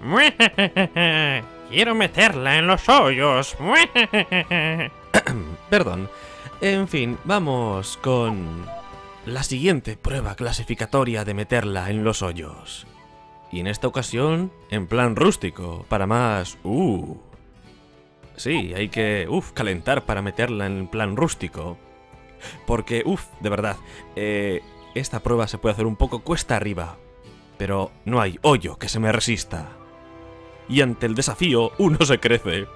Quiero meterla en los hoyos. Perdón. En fin, vamos con la siguiente prueba clasificatoria de meterla en los hoyos. Y en esta ocasión, en plan rústico, para más... Uh. Sí, hay que, uf, calentar para meterla en plan rústico. Porque, uf, de verdad, eh, esta prueba se puede hacer un poco cuesta arriba. Pero no hay hoyo que se me resista. Y ante el desafío, uno se crece.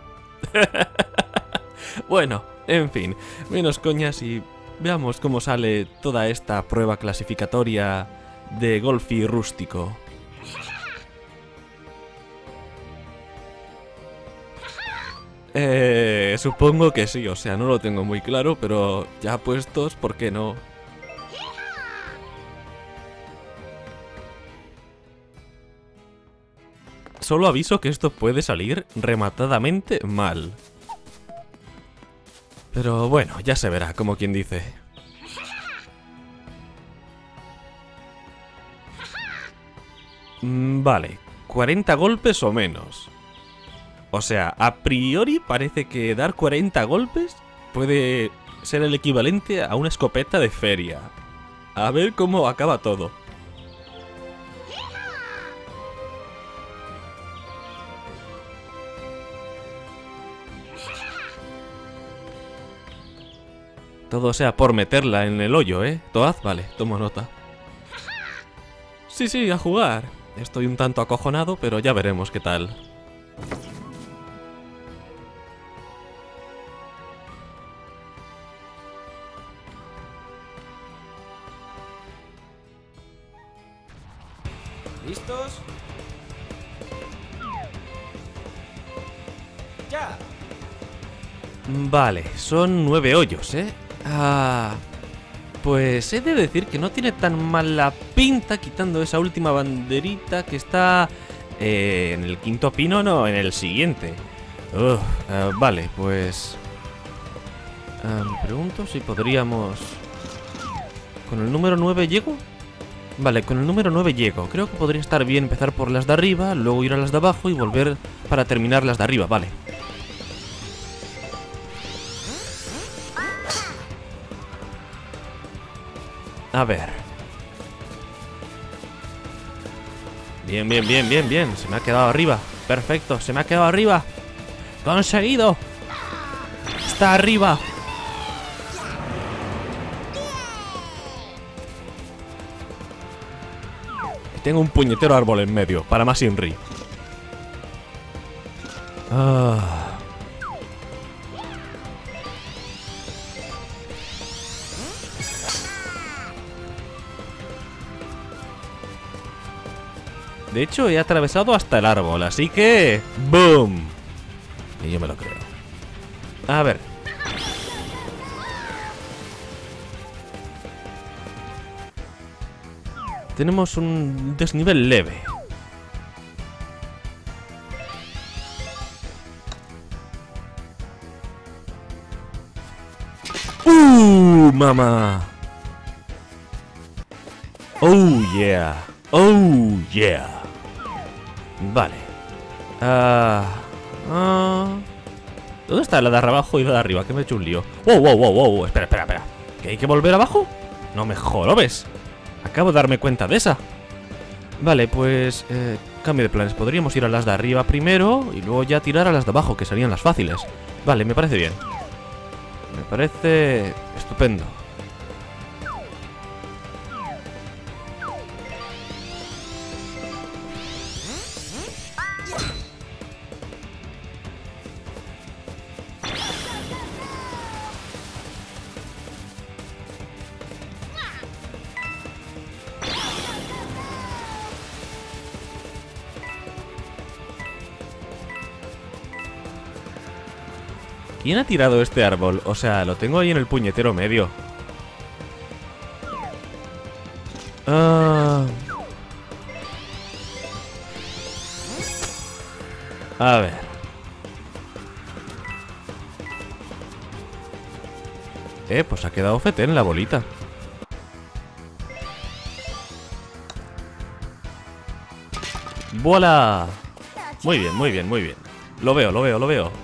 bueno, en fin, menos coñas y veamos cómo sale toda esta prueba clasificatoria de golfi rústico. Eh, supongo que sí, o sea, no lo tengo muy claro, pero ya puestos, ¿por qué no? Solo aviso que esto puede salir rematadamente mal. Pero bueno, ya se verá, como quien dice. Mm, Vale, 40 golpes o menos. O sea, a priori parece que dar 40 golpes puede ser el equivalente a una escopeta de feria. A ver cómo acaba todo. Todo sea por meterla en el hoyo, ¿eh? Toad, vale, tomo nota. Sí, sí, a jugar. Estoy un tanto acojonado, pero ya veremos qué tal. ¿Listos? ¡Ya! Vale, son nueve hoyos, ¿eh? Ah... Pues he de decir que no tiene tan mala pinta quitando esa última banderita que está eh, en el quinto pino, no, en el siguiente. Ah, vale, pues... ah, me pregunto si podríamos... ¿Con el número 9 llego? Vale, con el número 9 llego. Creo que podría estar bien empezar por las de arriba, luego ir a las de abajo y volver para terminar las de arriba, vale. A ver. Bien, bien, bien, bien, bien. Se me ha quedado arriba. Perfecto, se me ha quedado arriba. ¡Conseguido! Está arriba. Tengo un puñetero árbol en medio, para más Inri. Ah. De hecho, he atravesado hasta el árbol, así que... ¡Boom! Y yo me lo creo. A ver. Tenemos un desnivel leve. ¡Uh, mamá! ¡Oh, yeah! ¡Oh, yeah! Vale. Ah. ¿Dónde está la de abajo y la de arriba? Que me he hecho un lío. ¡Wow, wow, wow, wow! Espera, espera, espera. ¿Que hay que volver abajo? No me jorobes. Acabo de darme cuenta de esa. Vale, pues... eh, cambio de planes. Podríamos ir a las de arriba primero y luego ya tirar a las de abajo, que serían las fáciles. Vale, me parece bien. Me parece... estupendo. ¿Quién ha tirado este árbol? O sea, lo tengo ahí en el puñetero medio. Ah. A ver. Eh, pues ha quedado fetén en la bolita. ¡Vuela! Muy bien, muy bien, muy bien. Lo veo, lo veo, lo veo.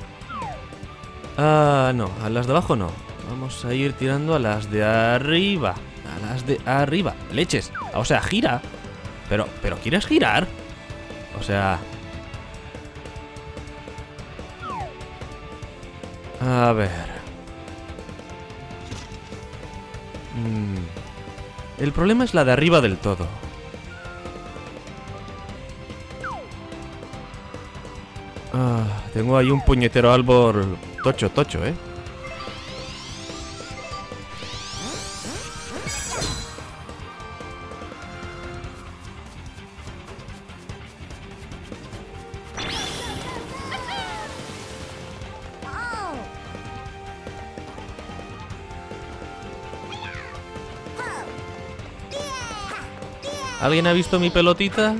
Ah, no, a las de abajo no. Vamos a ir tirando a las de arriba. A las de arriba. Leches. O sea, gira. Pero, pero ¿quieres girar? O sea... A ver... Mm. El problema es la de arriba del todo. Ah, tengo ahí un puñetero árbol tocho, tocho, ¿eh? ¿Alguien ha visto mi pelotita?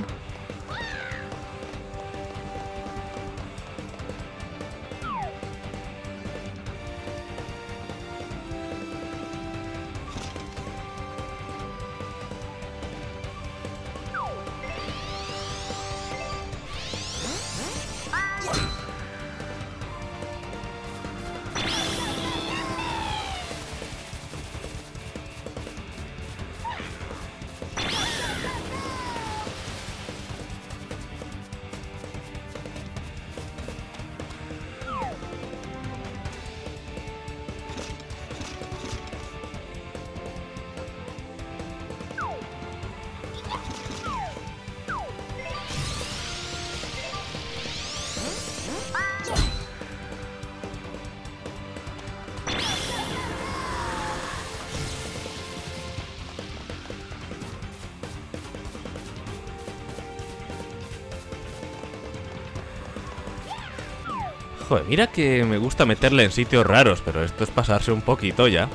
Mira que me gusta meterle en sitios raros, pero esto es pasarse un poquito ya.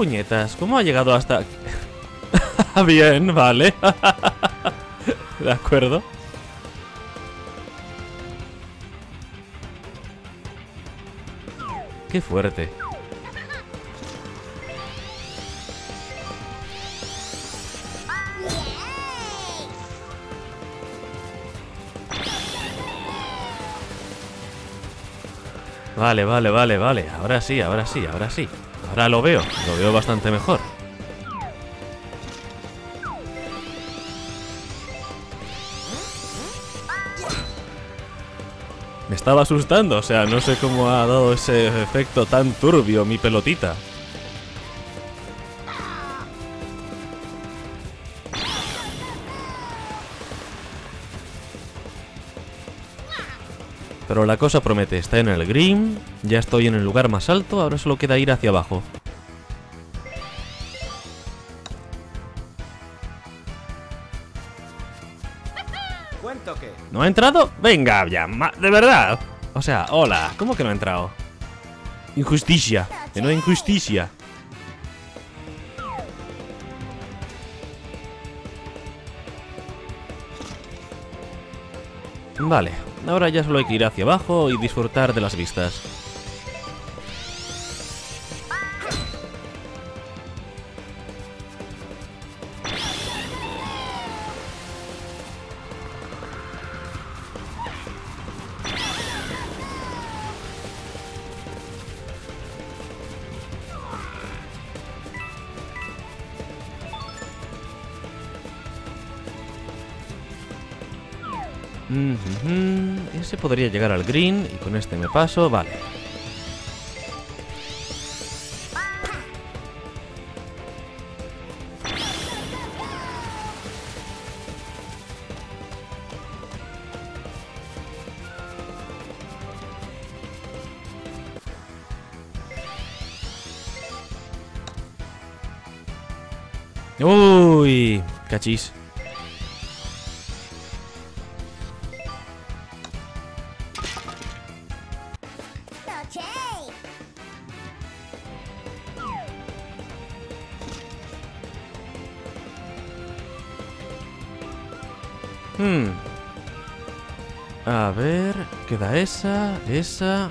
Puñetas? ¿Cómo ha llegado hasta aquí? Bien, vale. De acuerdo. Qué fuerte. Vale, vale, vale, vale. Ahora sí, ahora sí, ahora sí. Ahora lo veo, lo veo bastante mejor. Me estaba asustando, o sea, no sé cómo ha dado ese efecto tan turbio mi pelotita. Pero la cosa promete, está en el green, ya estoy en el lugar más alto, ahora solo queda ir hacia abajo. ¿No ha entrado? Venga, ya, de verdad. O sea, hola, ¿cómo que no ha entrado? Injusticia, que no injusticia. Vale, Ahora ya solo hay que ir hacia abajo y disfrutar de las vistas. Ese podría llegar al green y con este me paso, vale. Uy, cachis. Queda esa,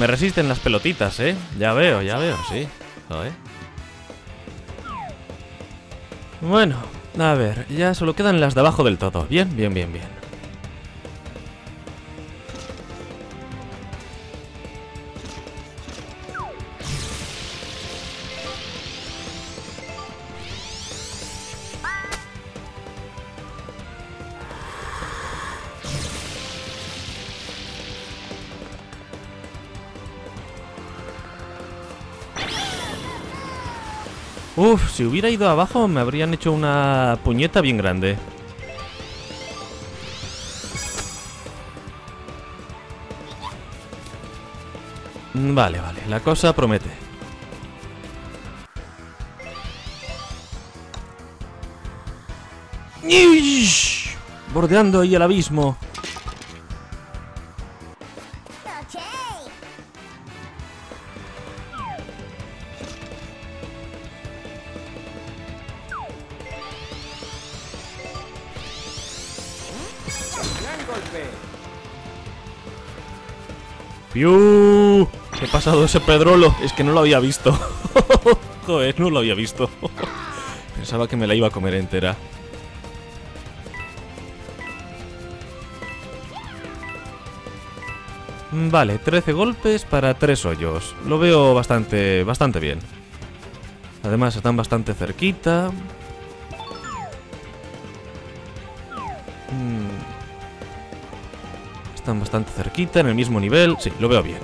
me resisten las pelotitas, ¿eh? Ya veo, ya veo, sí. Bueno, a ver, ya solo quedan las de abajo del todo. Bien, bien, bien, bien. Si hubiera ido abajo me habrían hecho una puñeta bien grande. Mm, Vale, vale, la cosa promete. ¡Ish! Bordeando ahí el abismo. ¡Piu! ¿Qué ha pasado ese pedrolo? Es que no lo había visto. Joder, no lo había visto. Pensaba que me la iba a comer entera. Vale, 13 golpes para 3 hoyos. Lo veo bastante, bastante bien. Además están bastante cerquita. Están bastante cerquita, en el mismo nivel. Sí, lo veo bien.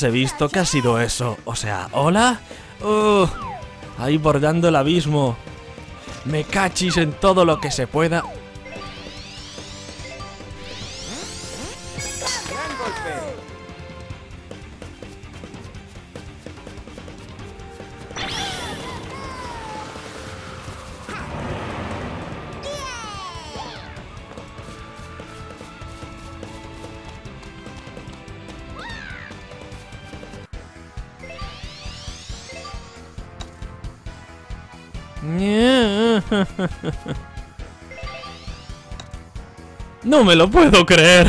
Habráse visto que ha sido eso. O sea, ¿hola? Uh, ahí bordeando el abismo. Me cachis en todo lo que se pueda. No me lo puedo creer.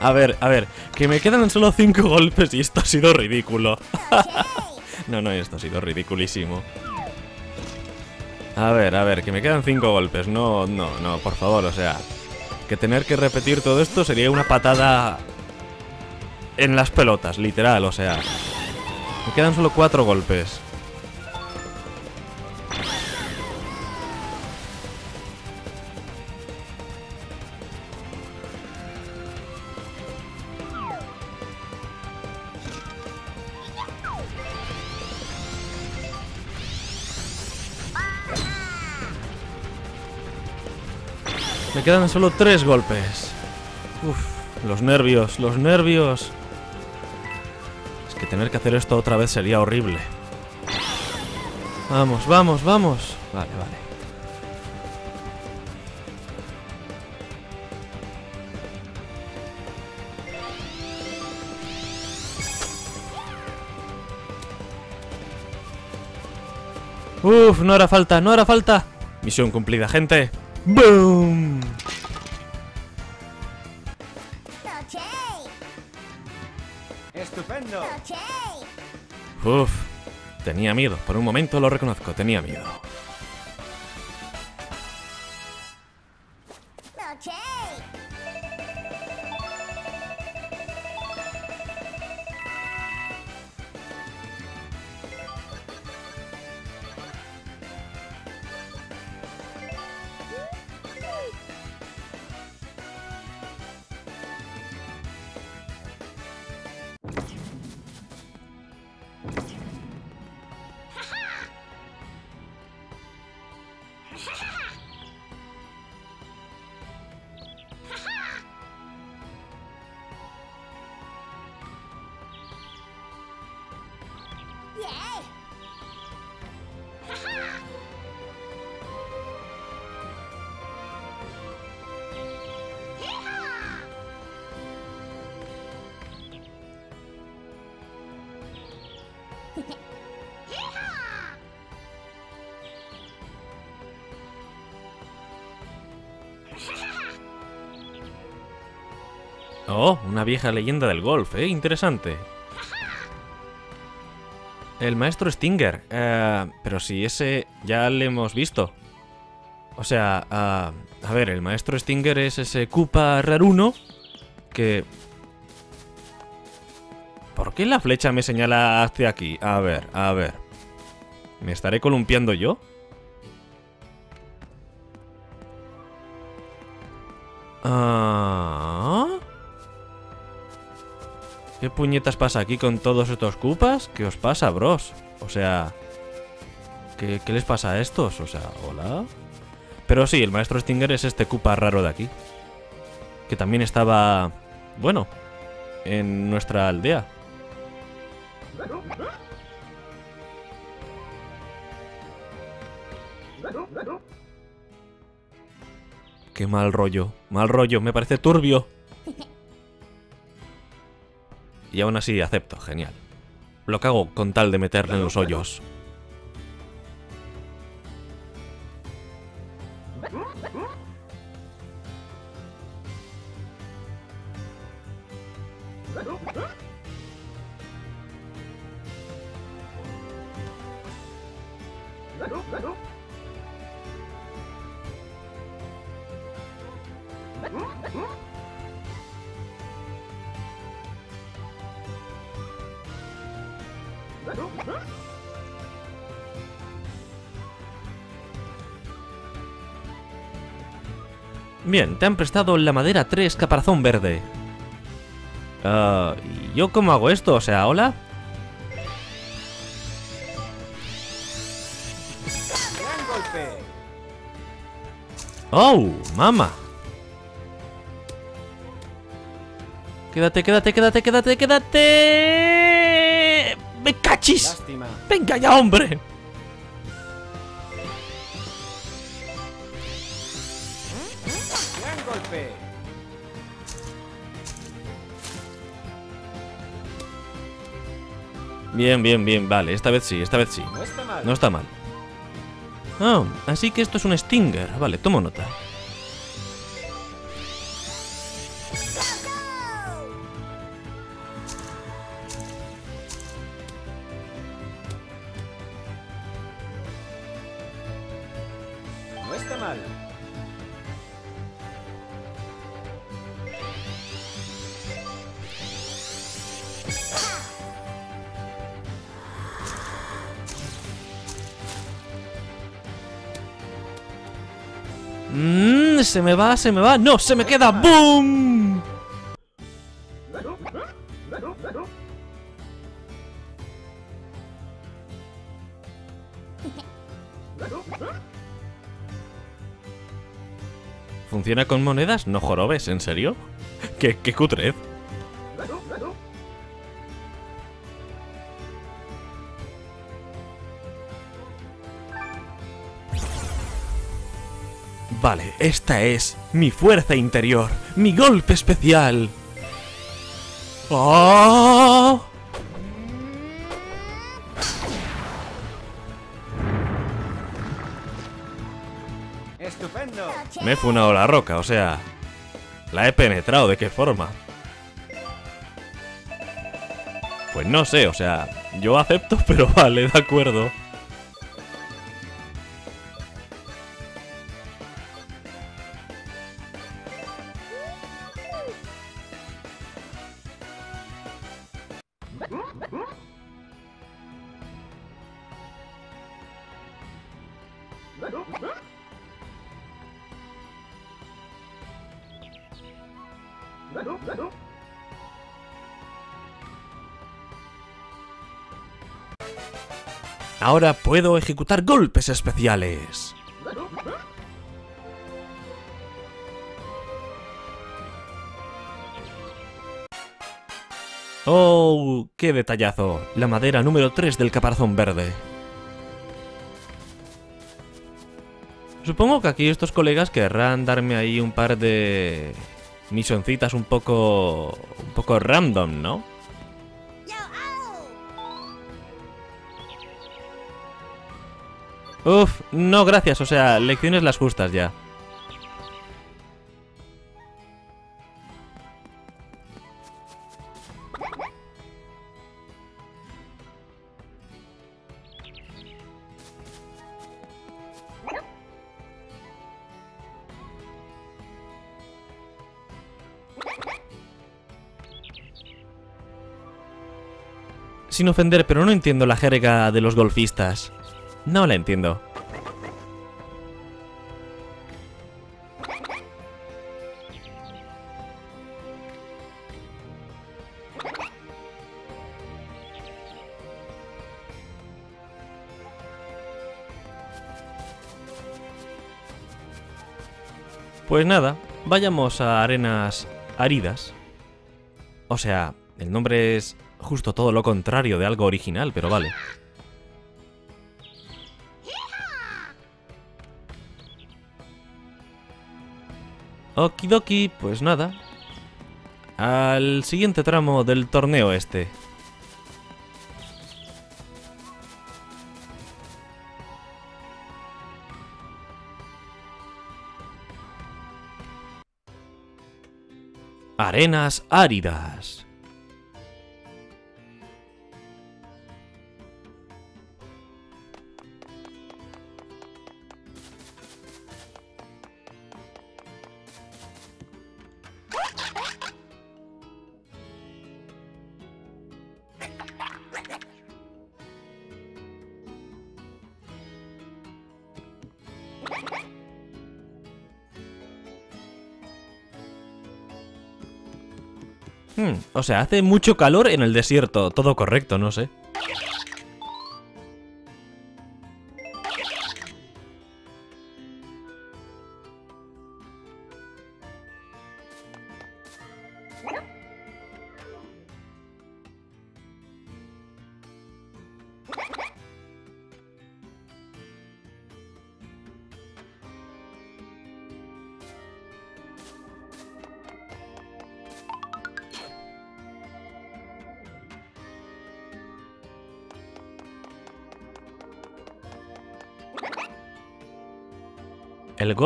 A ver, a ver, que me quedan solo 5 golpes y esto ha sido ridículo. No, no, esto ha sido ridiculísimo. A ver, a ver, que me quedan 5 golpes. No, no, no, por favor, o sea, que tener que repetir todo esto sería una patada en las pelotas, literal, o sea. Me quedan solo 4 golpes. Quedan solo tres golpes. Uf, los nervios, los nervios. Es que tener que hacer esto otra vez sería horrible. Vamos, vamos, vamos. Vale, vale. Uf, no hará falta, no hará falta. Misión cumplida, gente. ¡Boom! Uf, tenía miedo. Por un momento lo reconozco, tenía miedo. Vieja leyenda del golf, eh, interesante. El maestro Stinger. eh, pero si ese ya le hemos visto. O sea, a ver, el maestro Stinger es ese Koopa raruno que... ¿Por qué la flecha me señala hacia aquí? A ver, a ver. ¿Me estaré columpiando yo? Ah... puñetas pasa aquí con todos estos cupas? ¿Qué os pasa, bros? O sea... ¿qué, qué les pasa a estos? O sea, ¿hola? Pero sí, el maestro Stinger es este cupa raro de aquí. Que también estaba... Bueno, en nuestra aldea. Qué mal rollo, mal rollo, me parece turbio. Y aún así acepto, genial. Lo hago con tal de meterle en los hoyos. Bien, te han prestado la madera 3 caparazón verde. ¿y ¿Yo cómo hago esto? O sea, ¿hola? ¡Oh, mama! Quédate, quédate, quédate, quédate, quédate. ¡Me cachis! Lástima. ¡Venga ya, hombre! Bien, bien, bien, vale, esta vez sí, esta vez sí. No está mal. No está mal. Ah, así que esto es un Stinger. Vale, tomo nota. Se me va, se me va. No, se me queda. ¡Boom! ¿Funciona con monedas? No jorobes, ¿en serio? ¿Qué, qué cutrez? Esta es mi fuerza interior, mi golpe especial. ¡Oh! ¡Estupendo! Me he funado la roca, o sea... La he penetrado, ¿de qué forma? Pues no sé, o sea... Yo acepto, pero vale, de acuerdo. Ahora puedo ejecutar golpes especiales. ¡Oh! ¡Qué detallazo! La madera número 3 del caparazón verde. Supongo que aquí estos colegas querrán darme ahí un par de misioncitas un poco un poco random, ¿no? Uf, no gracias, o sea, lecciones las justas ya. Sin ofender, pero no entiendo la jerga de los golfistas. No la entiendo. Pues nada, vayamos a arenas áridas. O sea, el nombre es justo todo lo contrario de algo original, pero vale. Okidoki, pues nada. Al siguiente tramo del torneo este. Arenas áridas. Sea, hace mucho calor en el desierto. Todo correcto, no sé.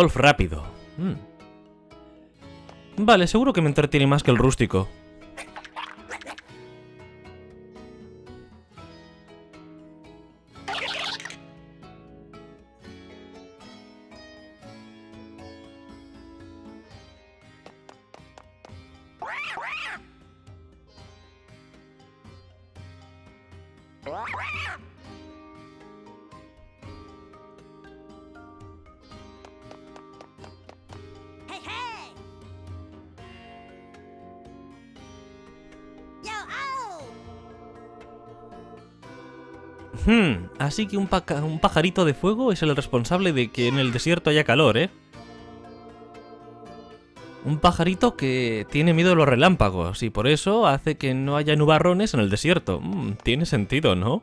Golf rápido. Hmm. Vale, seguro que me entretiene más que el rústico. Hmm, así que un, pajarito de fuego es el responsable de que en el desierto haya calor, ¿eh? Un pajarito que tiene miedo a los relámpagos y por eso hace que no haya nubarrones en el desierto. Mm, tiene sentido, ¿no?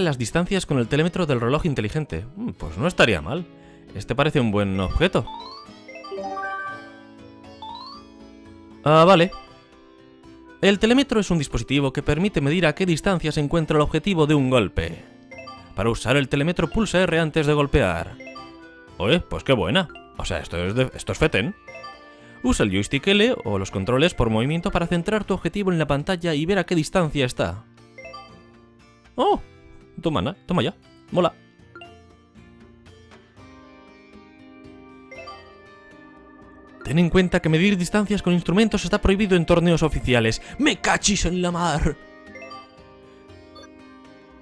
Las distancias con el telémetro del reloj inteligente. Mm, Pues no estaría mal. Este parece un buen objeto. Ah, vale. El telémetro es un dispositivo que permite medir a qué distancia se encuentra el objetivo de un golpe. Para usar el telémetro pulsa R antes de golpear. Oye, pues qué buena. O sea, esto es, esto es feten. Usa el joystick L o los controles por movimiento para centrar tu objetivo en la pantalla y ver a qué distancia está. ¡Oh! Toma, toma ya. Mola. Ten en cuenta que medir distancias con instrumentos está prohibido en torneos oficiales. ¡Me cachis en la mar!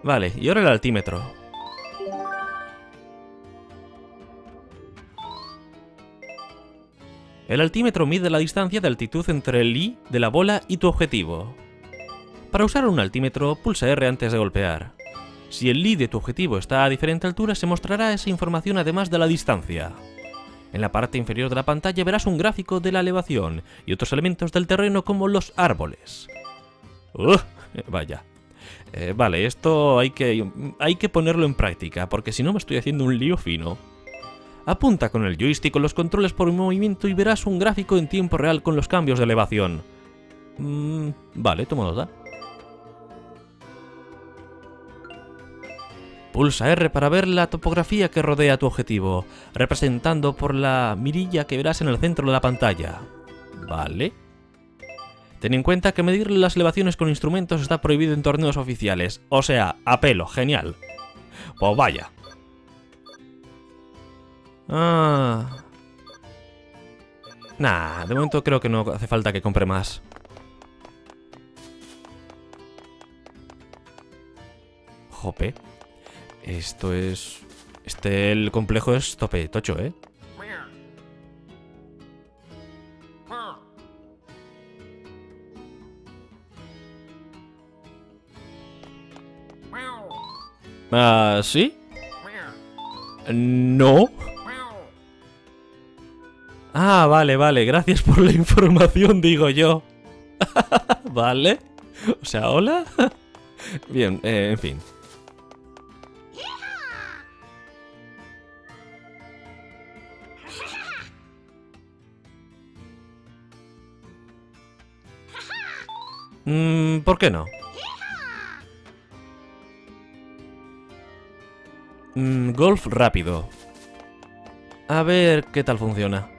Vale, y ahora el altímetro. El altímetro mide la distancia de altitud entre el i de la bola y tu objetivo. Para usar un altímetro, pulsa R antes de golpear. Si el i de tu objetivo está a diferente altura, se mostrará esa información además de la distancia. En la parte inferior de la pantalla verás un gráfico de la elevación y otros elementos del terreno como los árboles. ¡Ugh! vaya. Eh, vale, esto hay que, hay que ponerlo en práctica, porque si no me estoy haciendo un lío fino. Apunta con el joystick o los controles por movimiento y verás un gráfico en tiempo real con los cambios de elevación. Mm, vale, tomo nota. Pulsa R para ver la topografía que rodea tu objetivo, representando por la mirilla que verás en el centro de la pantalla. Vale. Ten en cuenta que medir las elevaciones con instrumentos está prohibido en torneos oficiales. O sea, a pelo, genial. Pues vaya. Ah. Nah, de momento creo que no hace falta que compre más. Jope. Esto es... Este, el complejo es tope tocho, ¿eh? Ah, ¿sí? No. Ah, vale, vale. Gracias por la información, digo yo. vale. O sea, hola. Bien, eh, en fin. Mm, ¿Por qué no? Mm, golf rápido. A ver qué tal funciona.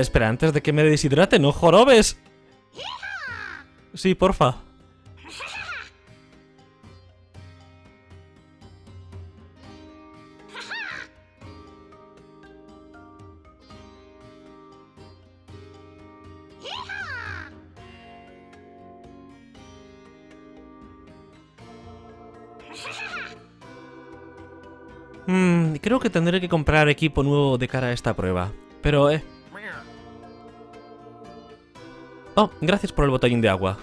Espera, antes de que me deshidrate, no jorobes. Sí, porfa. Hmm, creo que tendré que comprar equipo nuevo de cara a esta prueba. Pero, eh... Oh, gracias por el botellín de agua.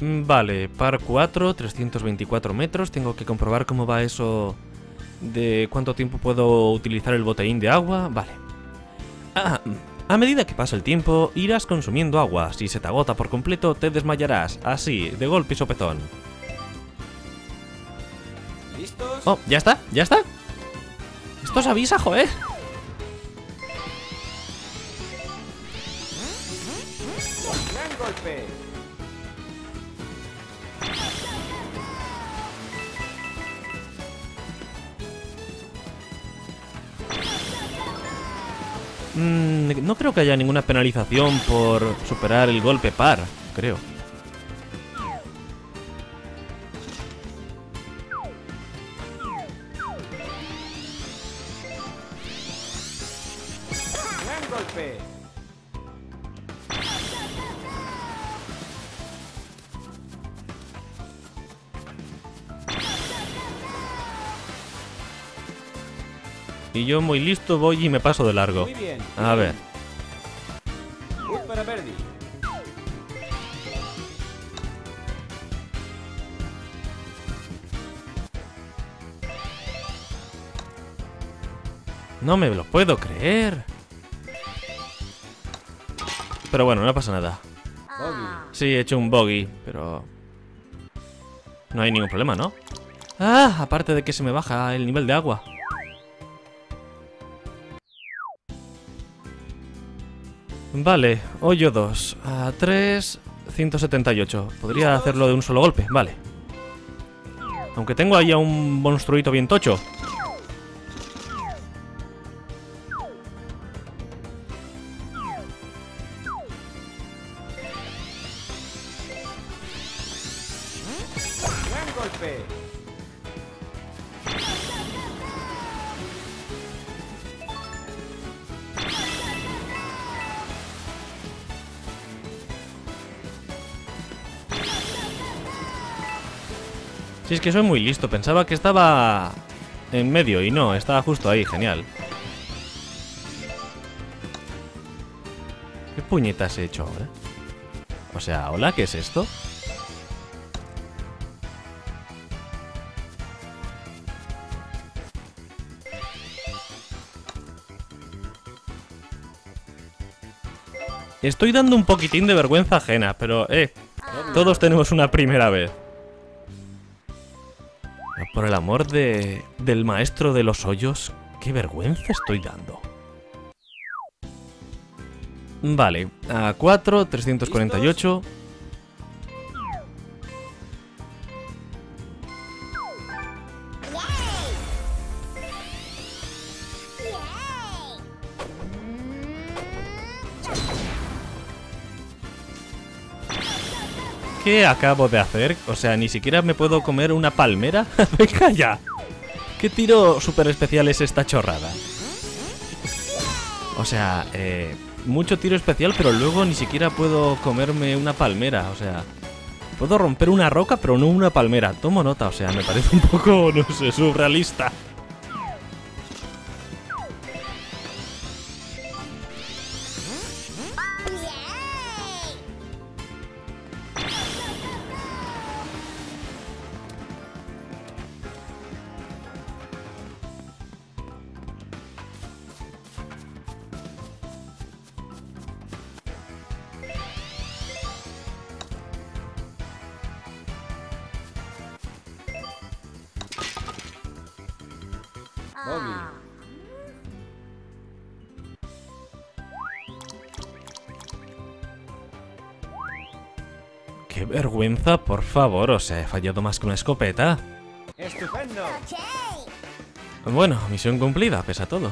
Mm, Vale, par 4, 324 metros. Tengo que comprobar cómo va eso de cuánto tiempo puedo utilizar el botellín de agua. Vale. Ah, A medida que pasa el tiempo, irás consumiendo agua. Si se te agota por completo, te desmayarás. Así, de golpe y sopetón. ¿Listos? Oh, ¿ya está? ¿Ya está? Esto se avisa, joder. Creo que haya ninguna penalización por superar el golpe par, creo. Y yo muy listo voy y me paso de largo. Muy bien. A ver. No me lo puedo creer. Pero bueno, no pasa nada. Sí, he hecho un bogey, pero... No hay ningún problema, ¿no? Ah, aparte de que se me baja el nivel de agua. Vale, hoyo 2. A 3, 178. Podría hacerlo de un solo golpe, vale. Aunque tengo ahí a un monstruito bien tocho. Que soy muy listo, pensaba que estaba en medio y no, estaba justo ahí, genial. ¿Qué puñetas he hecho ahora? O sea, ¿hola? ¿Qué es esto? Estoy dando un poquitín de vergüenza ajena, pero eh, todos tenemos una primera vez. Por el amor de, del maestro de los hoyos, qué vergüenza estoy dando. Vale, a 4, 348. ¿Qué acabo de hacer? O sea, ni siquiera me puedo comer una palmera. Venga ya. ¿Qué tiro súper especial es esta chorrada? O sea, eh, mucho tiro especial, pero luego ni siquiera puedo comerme una palmera. O sea, puedo romper una roca, pero no una palmera. Tomo nota, o sea, me parece un poco, no sé, surrealista. Vergüenza, por favor. O sea, he fallado más que una escopeta. Estupendo. Bueno, misión cumplida, pese a todo.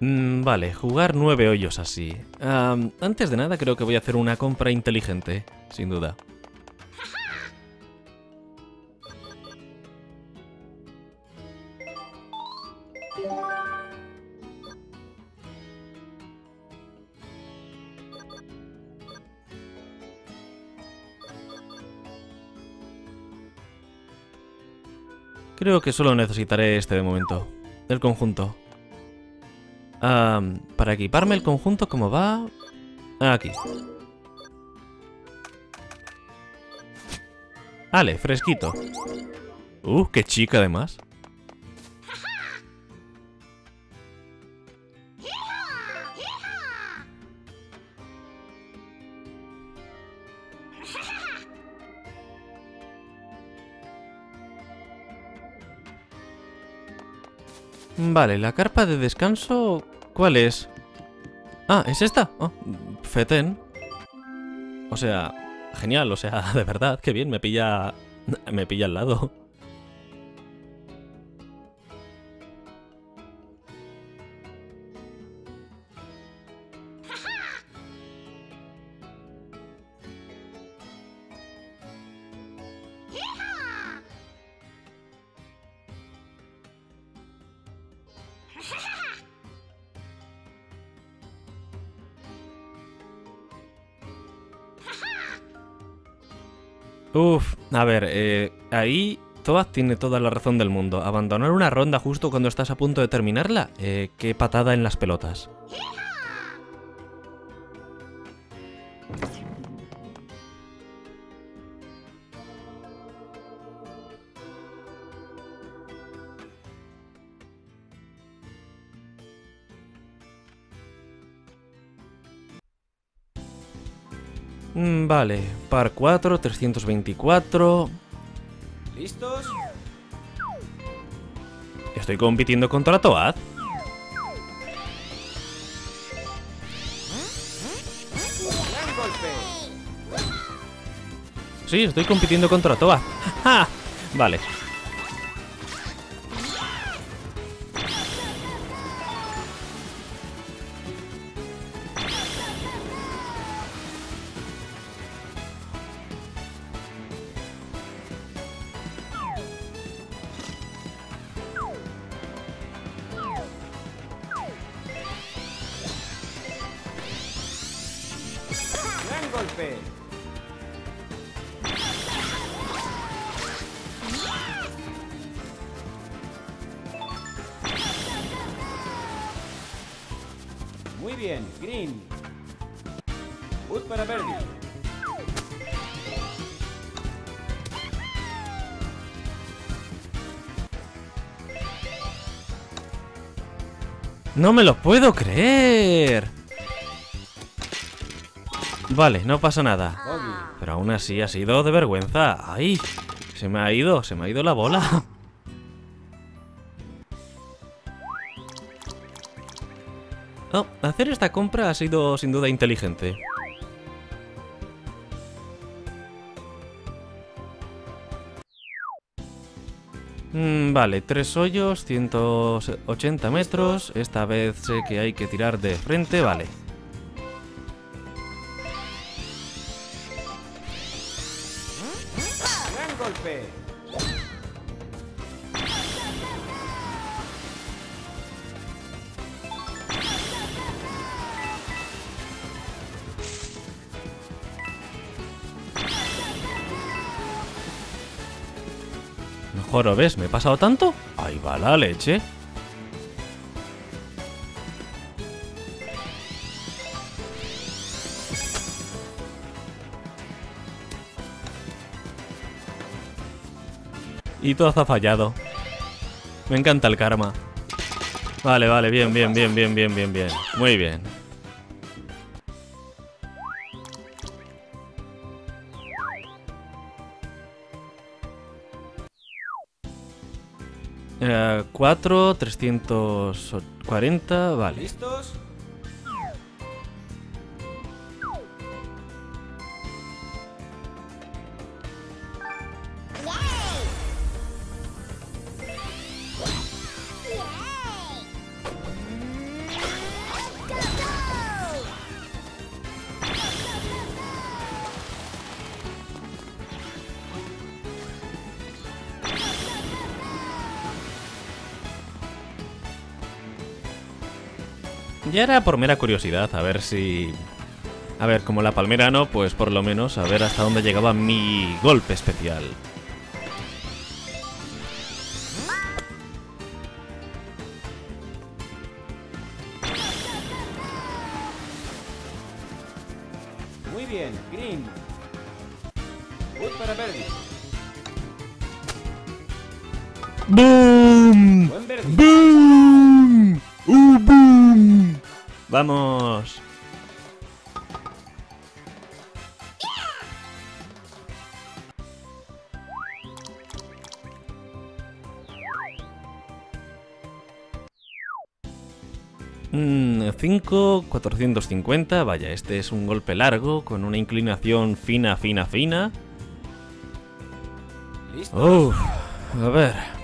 Mm, vale, jugar nueve hoyos así. Um, antes de nada creo que voy a hacer una compra inteligente, sin duda. Creo que solo necesitaré este de momento, del conjunto. Am, para equiparme el conjunto, ¿cómo va? Aquí. Vale, fresquito. Uh, qué chica además. Vale, la carpa de descanso... ¿Cuál es? Ah, ¿es esta? Oh, fetén. O sea, genial, o sea, de verdad, qué bien, me pilla... Me pilla al lado. A ver, eh, ahí Toad tiene toda la razón del mundo. Abandonar una ronda justo cuando estás a punto de terminarla, eh, qué patada en las pelotas. Vale, par 4, 324. ¿Listos? Estoy compitiendo contra Toad. Sí, estoy compitiendo contra Toad. ¡Ja! Vale. ¡Gran golpe! Muy bien, Green. Wood para Verdi. No me lo puedo creer. Vale, no pasa nada. Bogey. Pero aún así ha sido de vergüenza. ¡Ay! Se me ha ido, se me ha ido la bola. Oh, hacer esta compra ha sido sin duda inteligente. Mm, vale, tres hoyos, 180 metros. Esta vez sé que hay que tirar de frente, vale. Mejor, ¿o ves? ¿Me he pasado tanto? Ahí va la leche. Y todo ha fallado. Me encanta el karma. Vale, vale, bien, bien, bien, bien, bien, bien, bien. Muy bien. 4, 340, vale. ¿Listos? Ya era por mera curiosidad, a ver si... A ver, como la palmera no, pues por lo menos a ver hasta dónde llegaba mi golpe especial. 5, 450. Vaya, este es un golpe largo con una inclinación fina, fina, fina. Uf, a ver.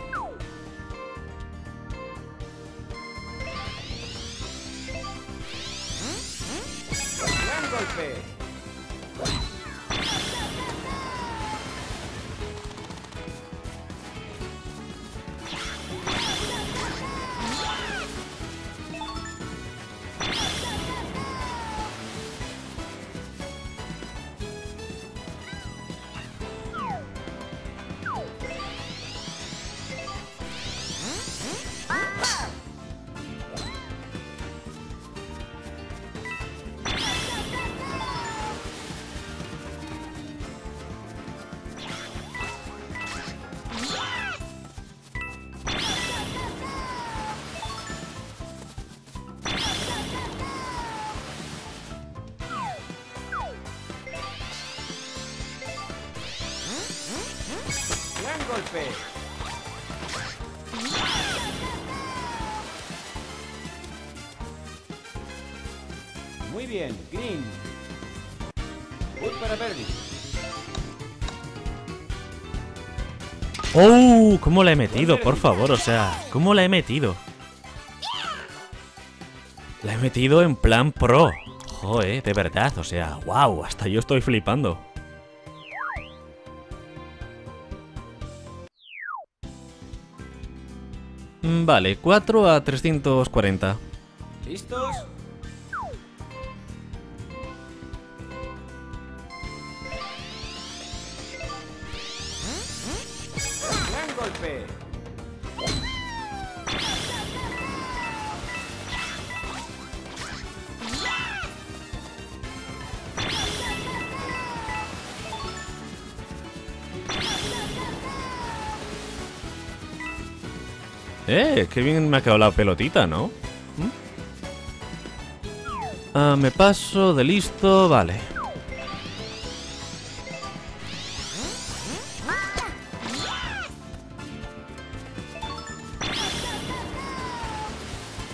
¿Cómo la he metido? Por favor, o sea, ¿cómo la he metido? La he metido en plan pro. Joder, de verdad, o sea, wow, hasta yo estoy flipando. Mm, Vale, 4 a 340. ¿Listos? Qué bien me ha quedado la pelotita, ¿no? ¿Mm? Ah, me paso de listo, vale.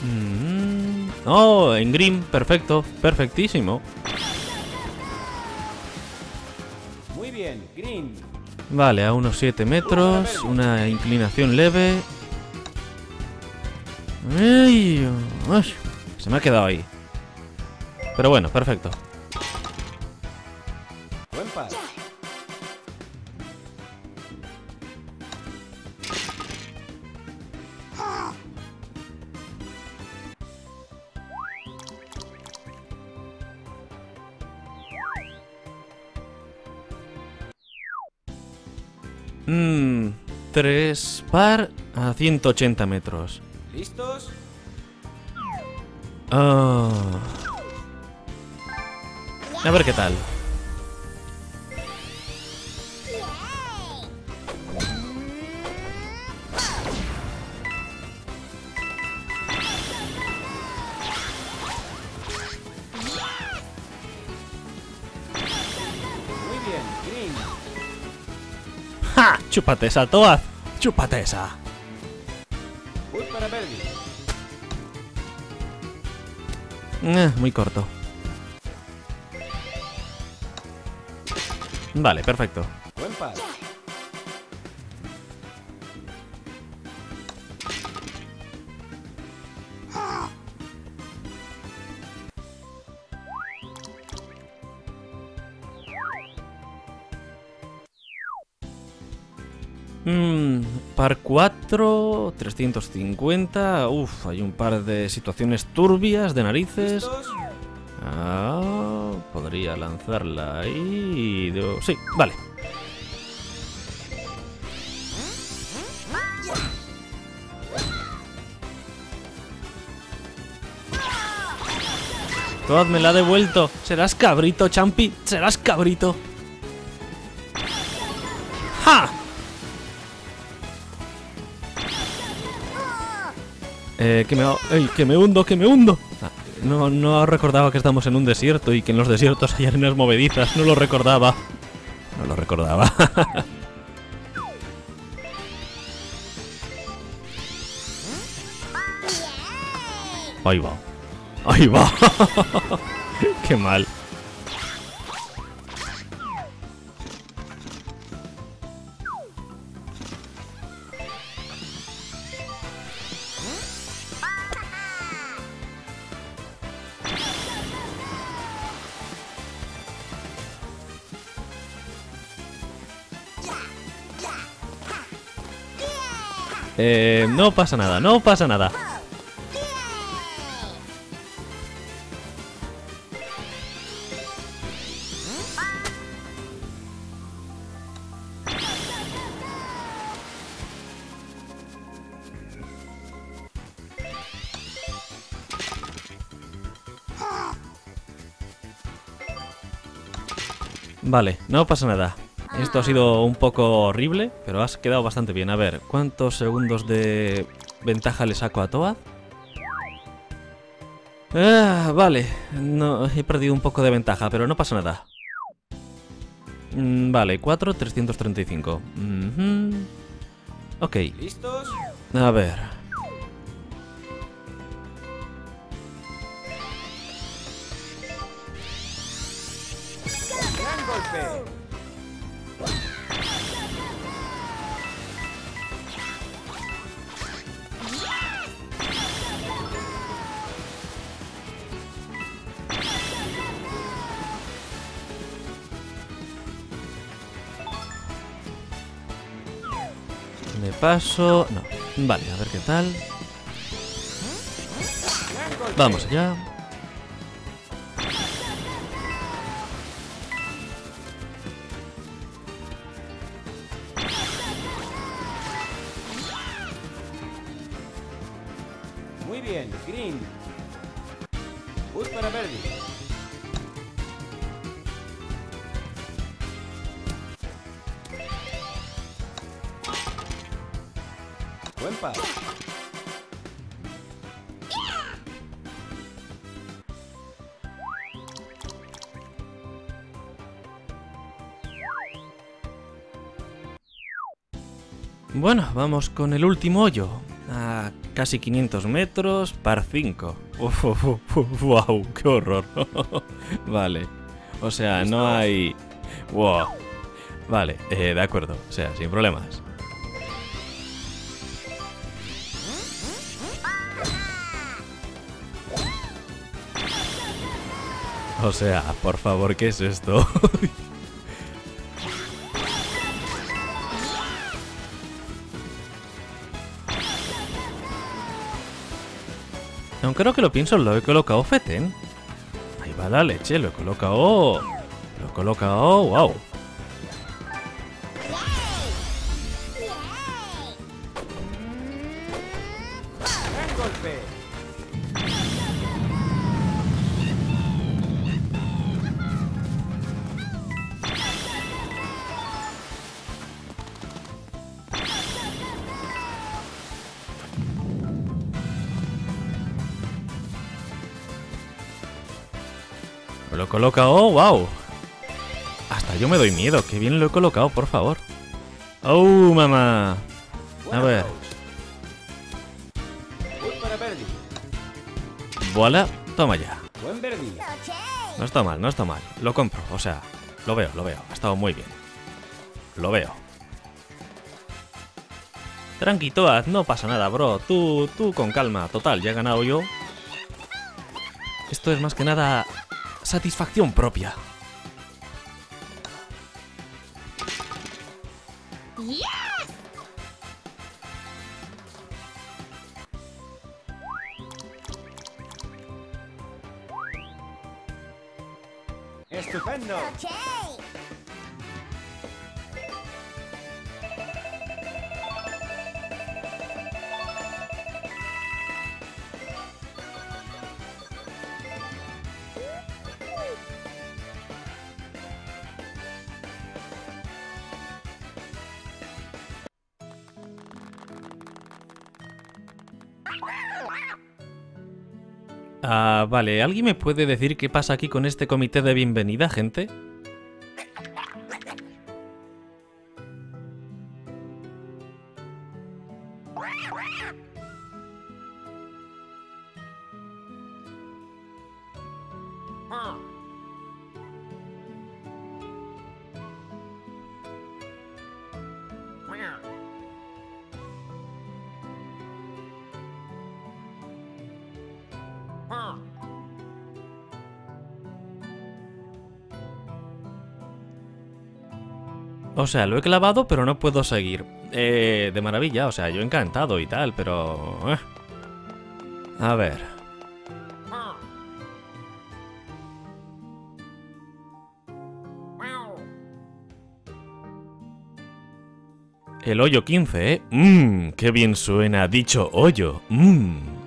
Mm, Oh, en green, perfecto, perfectísimo. Muy bien, green. Vale, a unos 7 metros, una inclinación leve. Se me ha quedado ahí. Pero bueno, perfecto. Buen pas. Mmm, 3 par a 180 metros. ¿Listos? Ah. A ver qué tal. ¡Ja! ¡Chúpate esa, Toad! ¡Chúpate esa! Eh, muy corto. Vale, perfecto. Buen. Mmm, par 4, 350. Uf, hay un par de situaciones turbias de narices. Ah, podría lanzarla ahí. Sí, vale. Toad me la ha devuelto. ¿Serás cabrito, Champi? ¿Serás cabrito? Eh, que me, ey, que me hundo, que me hundo. No, no recordaba que estamos en un desierto y que en los desiertos hay arenas movedizas. No lo recordaba. No lo recordaba. Ahí va. Ahí va. Qué mal. No pasa nada, no pasa nada. Vale, no pasa nada. Esto ha sido un poco horrible, pero has quedado bastante bien. A ver, ¿cuántos segundos de ventaja le saco a Toad? Ah, vale. No, he perdido un poco de ventaja, pero no pasa nada. Mm, vale, 4, 335. Mhm. Ok, ¿Listos? a ver. ¡Gran golpe! Paso... No. Vale, a ver qué tal. Vamos allá. Vamos con el último hoyo. A casi 500 metros, par 5. Uf, uf, uf, uf, wow, qué horror. vale. O sea, no hay... Wow. Vale, eh, de acuerdo. O sea, sin problemas. O sea, por favor, ¿qué es esto? Aunque creo que lo pienso, lo he colocado Feten. Ahí va la leche, lo he colocado. Lo he colocado. ¡Wow! ¡Wow! Hasta yo me doy miedo. Qué bien lo he colocado, por favor. ¡Oh, mamá! A ver. Voilà. Toma ya. No está mal, no está mal. Lo compro. O sea, lo veo, lo veo. Ha estado muy bien. Lo veo. Tranqui, Toad, no pasa nada, bro. Tú, tú con calma. Total, ya he ganado yo. Esto es más que nada satisfacción propia. Ah, vale, ¿alguien me puede decir qué pasa aquí con este comité de bienvenida, gente? Sea, lo he clavado, pero no puedo seguir. Eh, de maravilla, o sea, yo encantado y tal, pero... eh. A ver. El hoyo 15, ¿eh? Mmm, qué bien suena dicho hoyo. Mmm.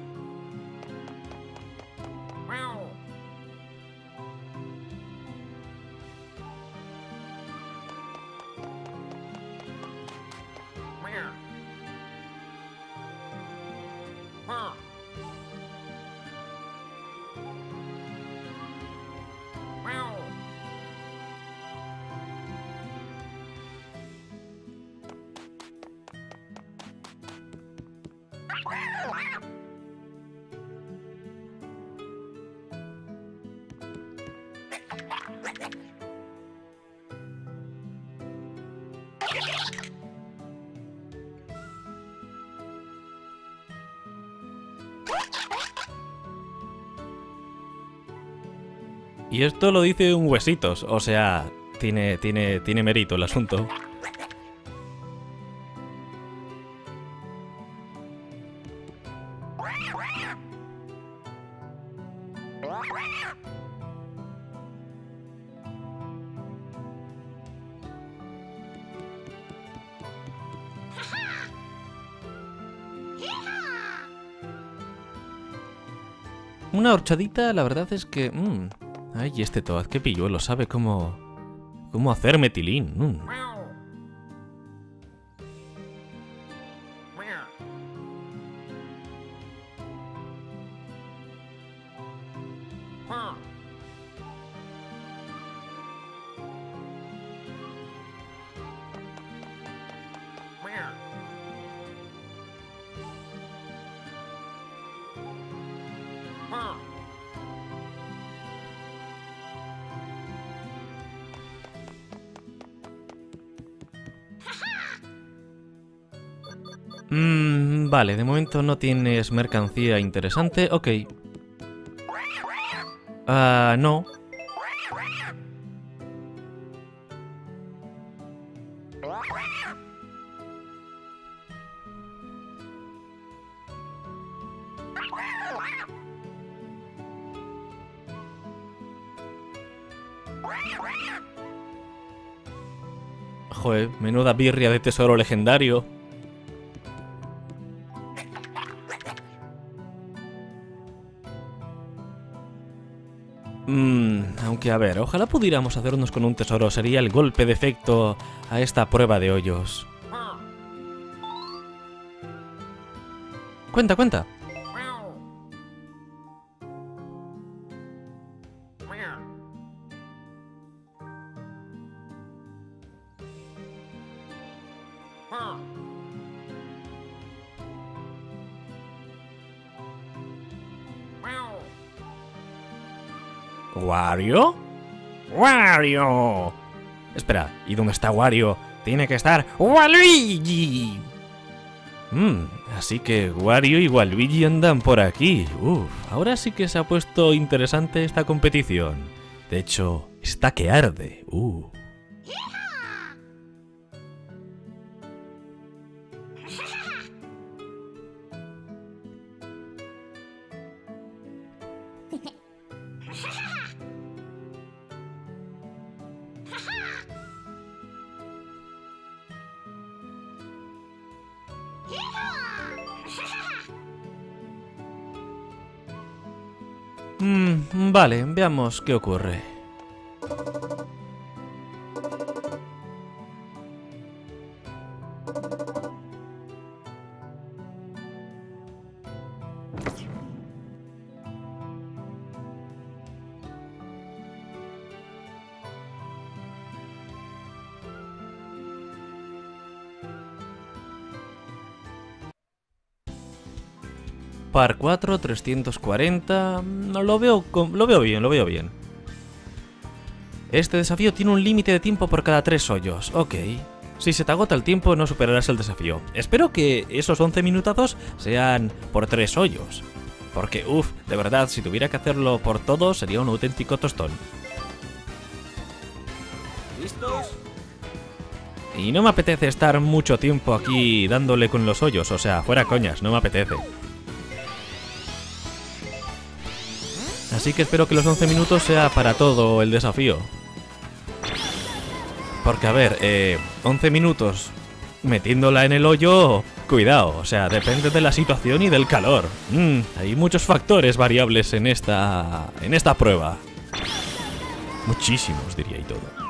Esto lo dice un huesitos, o sea, tiene, tiene, tiene mérito el asunto. Una horchadita, la verdad es que... mm, Ay, este Toad, qué pilluelo, sabe cómo... Cómo hacer metilín. Mm, vale, de momento no tienes mercancía interesante. Ok. Ah, no. Joder, menuda birria de tesoro legendario. Aunque a ver, ojalá pudiéramos hacernos con un tesoro, sería el golpe de efecto a esta prueba de hoyos. Cuenta, cuenta. ¿Wario? ¡Wario! Espera, ¿y dónde está Wario? Tiene que estar Waluigi. Hmm, así que Wario y Waluigi andan por aquí. Uf, ahora sí que se ha puesto interesante esta competición. De hecho, está que arde. Uh. Vale, veamos qué ocurre. Par 4, 340. No, lo veo, lo veo bien, lo veo bien. Este desafío tiene un límite de tiempo por cada tres hoyos. Ok. Si se te agota el tiempo, no superarás el desafío. Espero que esos 11 minutazos sean por tres hoyos. Porque, uff, de verdad, si tuviera que hacerlo por todos, sería un auténtico tostón. ¿Listos? Y no me apetece estar mucho tiempo aquí dándole con los hoyos, o sea, fuera coñas, no me apetece. Así que espero que los 11 minutos sea para todo el desafío. Porque, a ver, eh, 11 minutos metiéndola en el hoyo, cuidado, o sea, depende de la situación y del calor. Mm, hay muchos factores variables en esta, en esta prueba. Muchísimos, diría y todo.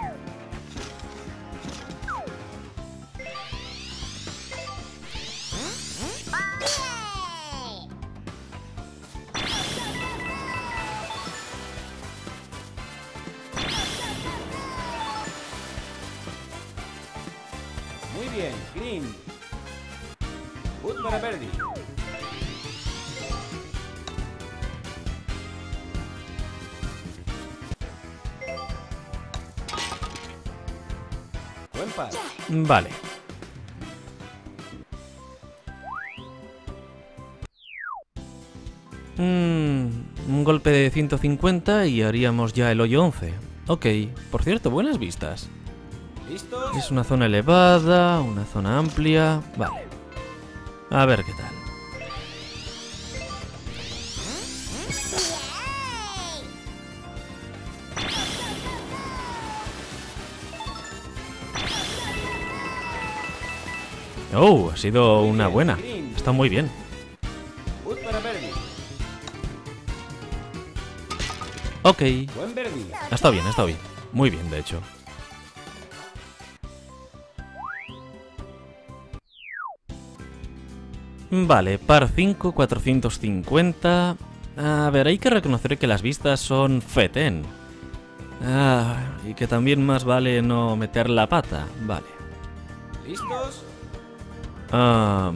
150 y haríamos ya el hoyo 11. Ok, por cierto, buenas vistas. Es una zona elevada, una zona amplia. Vale. A ver qué tal. Oh, ha sido una buena. Está muy bien. Ok. Ha estado bien, ha estado bien. Muy bien, de hecho. Vale, par 5, 450. A ver, hay que reconocer que las vistas son fetén. Ah, y que también más vale no meter la pata. Vale. ¿Listos? Ah,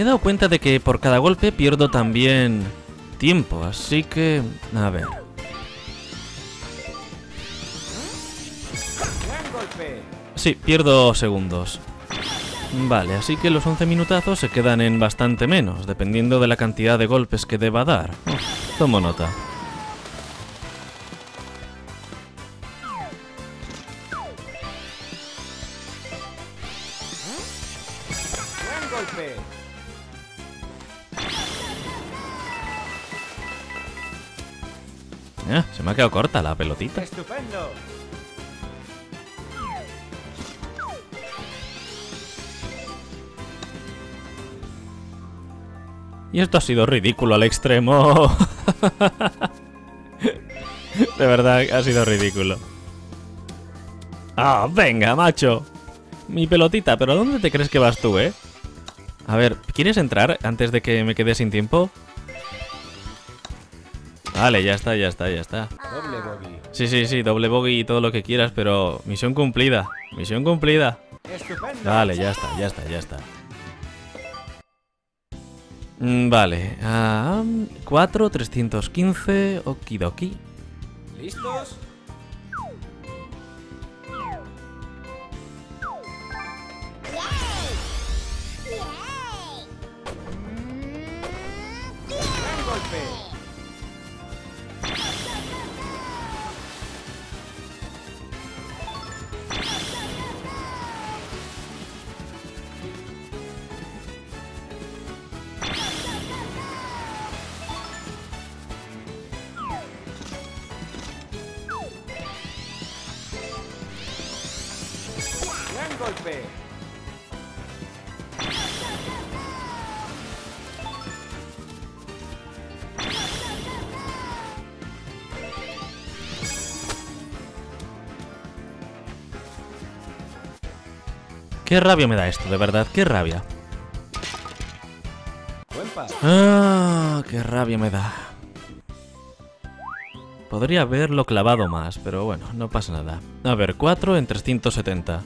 Me he dado cuenta de que por cada golpe pierdo también tiempo, así que... A ver. Sí, pierdo segundos. Vale, así que los 11 minutazos se quedan en bastante menos, dependiendo de la cantidad de golpes que deba dar. Tomo nota. Se me ha quedado corta la pelotita. Estupendo. Y esto ha sido ridículo al extremo. De verdad, ha sido ridículo. Ah, venga, macho. Mi pelotita, pero ¿a dónde te crees que vas tú, eh? A ver, ¿quieres entrar antes de que me quede sin tiempo? Vale, ya está, ya está, ya está. Doble bogey. Sí, sí, sí, doble bogey y todo lo que quieras, pero misión cumplida. Misión cumplida. Estupendo. Vale, ya está, ya está, ya está. Mm, Vale, ah, 4, 315, okidoki. ¿Listos? Qué rabia me da esto, de verdad, qué rabia. Ah, qué rabia me da. Podría haberlo clavado más, pero bueno, no pasa nada. A ver, 4 en 370.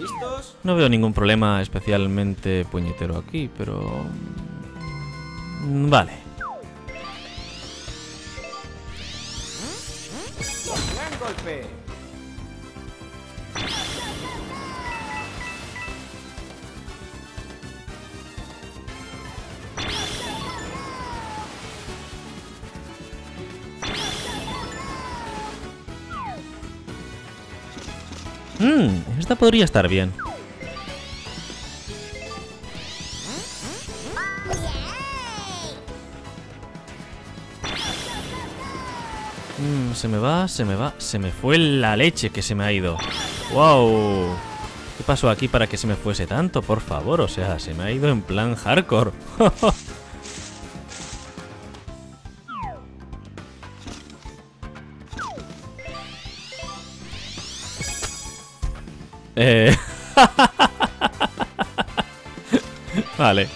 ¿Listos? No veo ningún problema especialmente puñetero aquí, pero... mm, Vale. Gran golpe. Mmm, esta podría estar bien. Mm, se me va, se me va, se me fue la leche que se me ha ido. ¡Wow! ¿Qué pasó aquí para que se me fuese tanto? Por favor, o sea, se me ha ido en plan hardcore. eh... vale.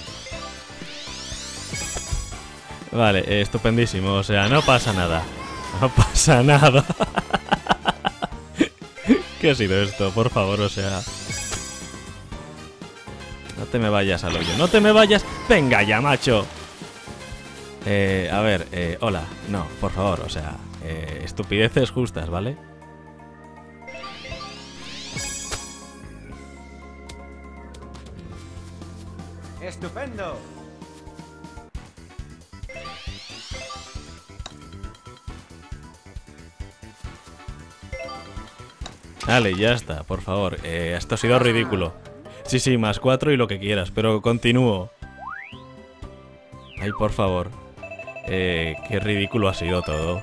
Vale, estupendísimo. O sea, no pasa nada. No pasa nada. ¿Qué ha sido esto? Por favor, o sea... No te me vayas al hoyo. No te me vayas. Venga ya, macho. Eh, a ver, eh, hola. No, por favor, o sea... eh, estupideces justas, ¿vale? Estupendo. Vale, ya está, por favor. Eh, esto ha sido ridículo. Sí, sí, más cuatro y lo que quieras, pero continúo. Ay, por favor. Eh, qué ridículo ha sido todo.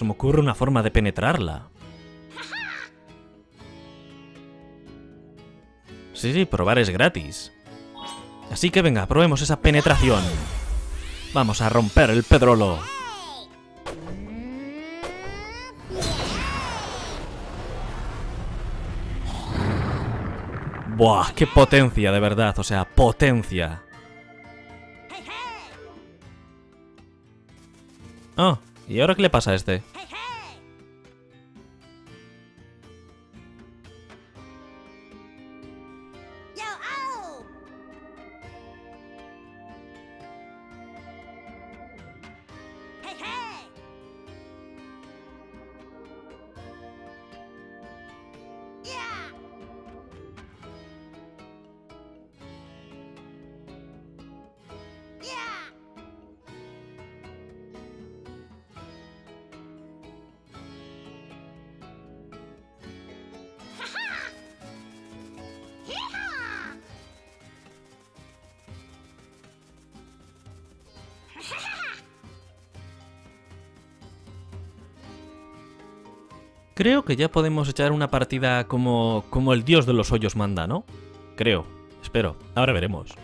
Me ocurre una forma de penetrarla. Sí, sí, probar es gratis. Así que venga, probemos esa penetración. Vamos a romper el pedrolo. Buah, qué potencia, de verdad, o sea, potencia. Hey! ¿Y ahora qué le pasa a este? Que ya podemos echar una partida como, como el dios de los hoyos manda, ¿no? Creo. Espero. Ahora veremos.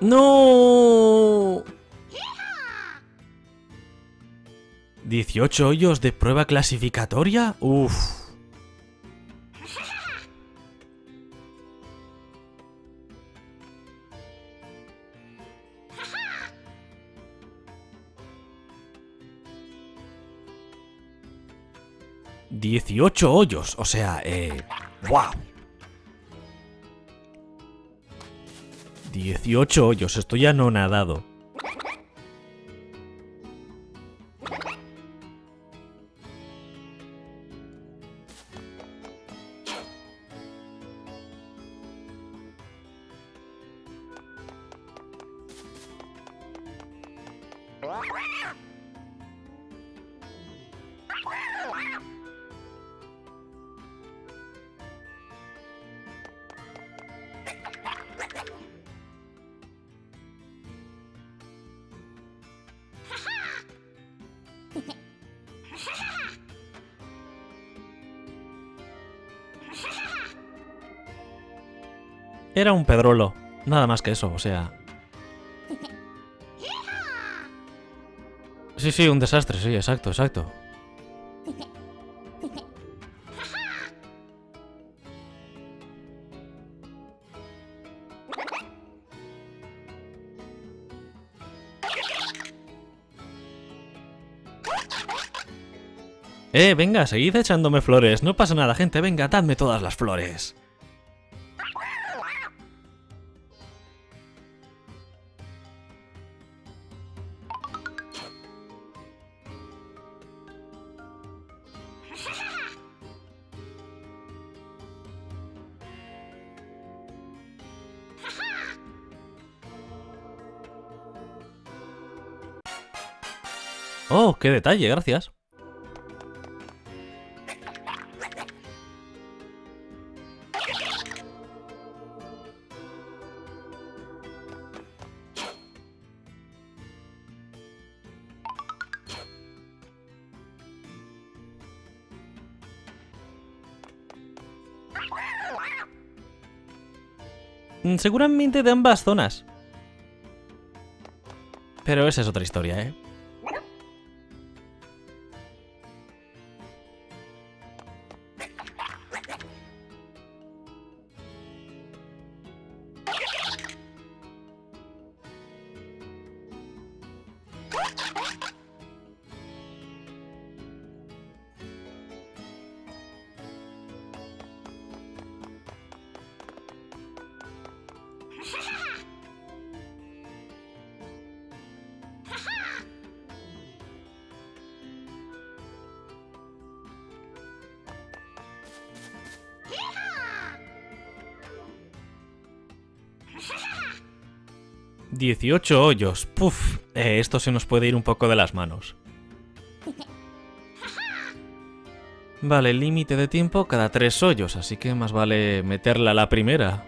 ¡No! 18 hoyos de prueba clasificatoria. Uf. 38 hoyos. O sea, eh... ¡Wow! 18 hoyos. Estoy anonadado. Yeah. Era un pedrolo. Nada más que eso, o sea. Sí, sí, un desastre, sí, exacto, exacto. Eh, venga, seguid echándome flores. No pasa nada, gente. Venga, dadme todas las flores. Detalle, gracias. Mm, Seguramente de ambas zonas. Pero esa es otra historia, ¿eh? Dieciocho hoyos. Puf, eh, esto se nos puede ir un poco de las manos. Vale, límite de tiempo cada tres hoyos, así que más vale meterla a la primera.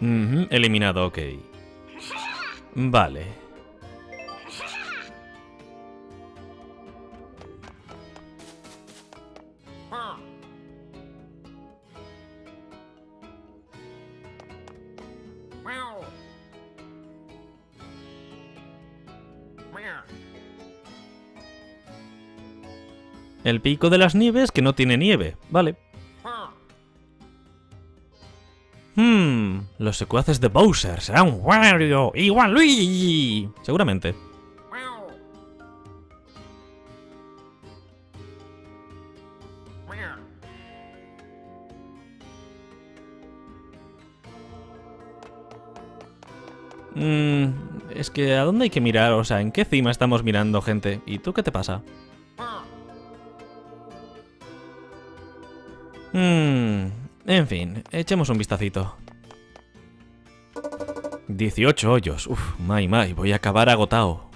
Eliminado, ok. Vale. El pico de las nieves que no tiene nieve. Vale. Hmm, los secuaces de Bowser serán Wario y Waluigi. Seguramente. Que ¿a dónde hay que mirar? O sea, ¿en qué cima estamos mirando, gente? ¿Y tú qué te pasa? Hmm, en fin, echemos un vistacito. 18 hoyos. Uf, my, my, voy a acabar agotado.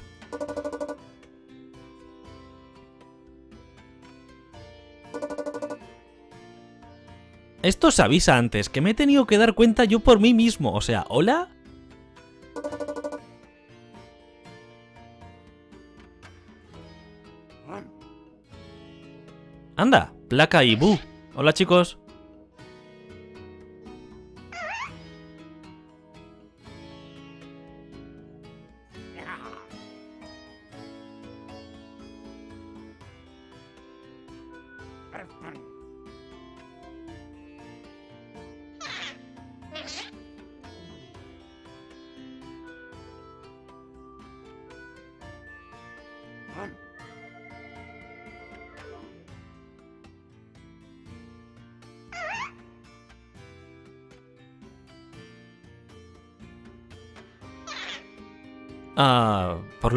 Esto se avisa antes, que me he tenido que dar cuenta yo por mí mismo. O sea, ¿hola? Anda, placa y bu. Hola chicos.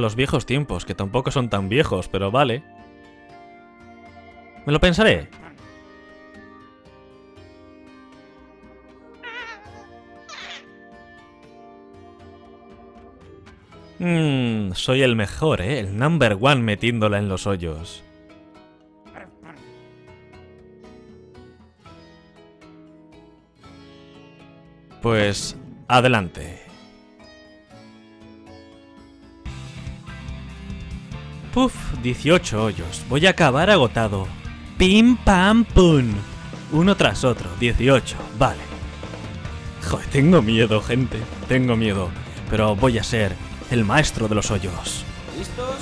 Los viejos tiempos, que tampoco son tan viejos, pero vale. Me lo pensaré. Mmm, soy el mejor, ¿eh? El number one metiéndola en los hoyos. Pues adelante. Puf, 18 hoyos. Voy a acabar agotado. Pim pam pum. Uno tras otro, 18. Vale. Joder, tengo miedo, gente. Tengo miedo. Pero voy a ser el maestro de los hoyos. ¿Listos?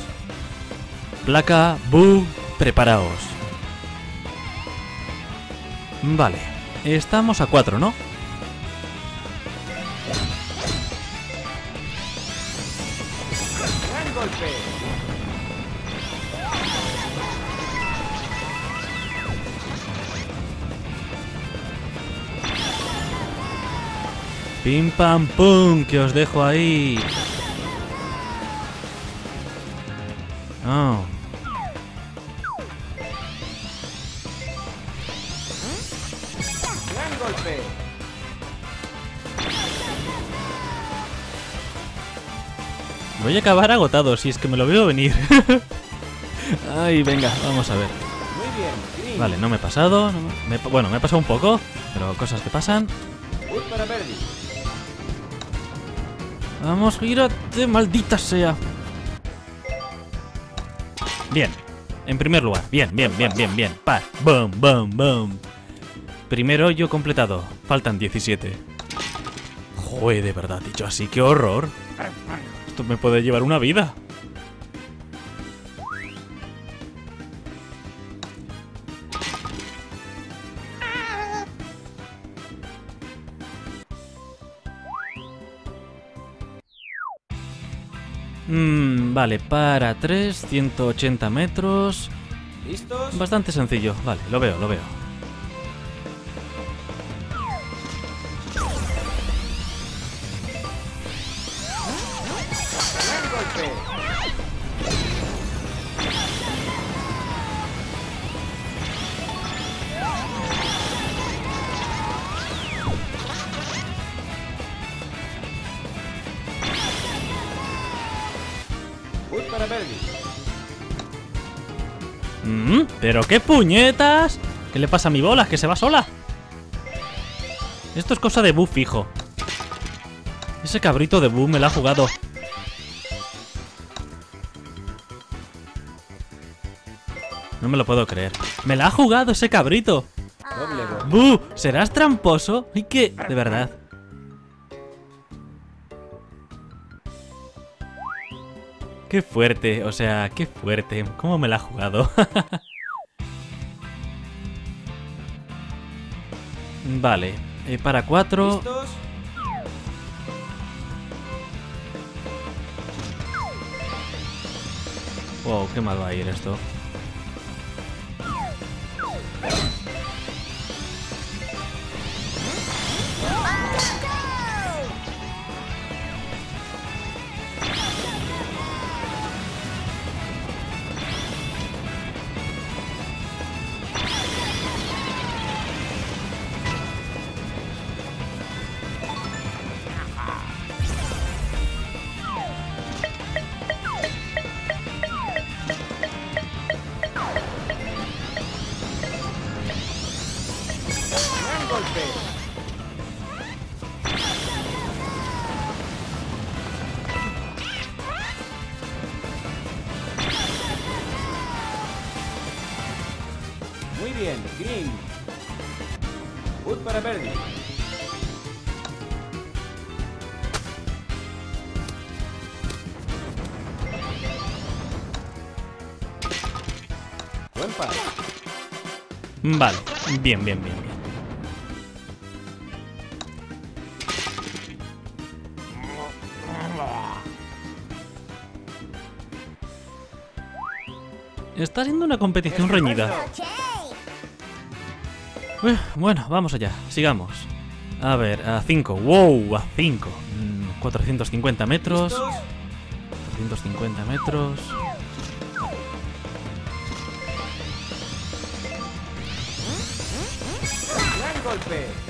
Placa, bu, preparaos. Vale. Estamos a 4, ¿no? Pim pam pum, que os dejo ahí. Oh. ¡Gran golpe! Voy a acabar agotado, si es que me lo veo venir. Ay, venga, vamos a ver. Muy bien, green. Vale, no me he pasado. no me- me he pa- bueno, me he pasado un poco, pero cosas que pasan. Wood para Verdi. Vamos, gírate, maldita sea. Bien. En primer lugar, bien, bien, bien, bien, bien. Paz. Boom, boom, boom. Primer hoyo completado. Faltan 17. Joder, de verdad, dicho así, qué horror. Esto me puede llevar una vida. Mm, vale, para 3, 180 metros. ¿Listos? Bastante sencillo, vale, lo veo, lo veo. Qué puñetas? ¿Qué le pasa a mi bola? ¿Que se va sola? Esto es cosa de Bu fijo. Ese cabrito de Bu me la ha jugado. No me lo puedo creer. ¡Me la ha jugado ese cabrito! ¡Bu! ¿Serás tramposo? ¿Y qué? De verdad. Qué fuerte, o sea, qué fuerte. ¿Cómo me la ha jugado? vale, eh, para cuatro. ¿Listos? Wow, qué mal va a ir esto. Vale, bien, bien, bien, bien. Está siendo una competición reñida. Eh, Bueno, vamos allá, sigamos. A ver, a 5. ¡Wow! A 5. 450 metros. ¿Listos? 450 metros. Gran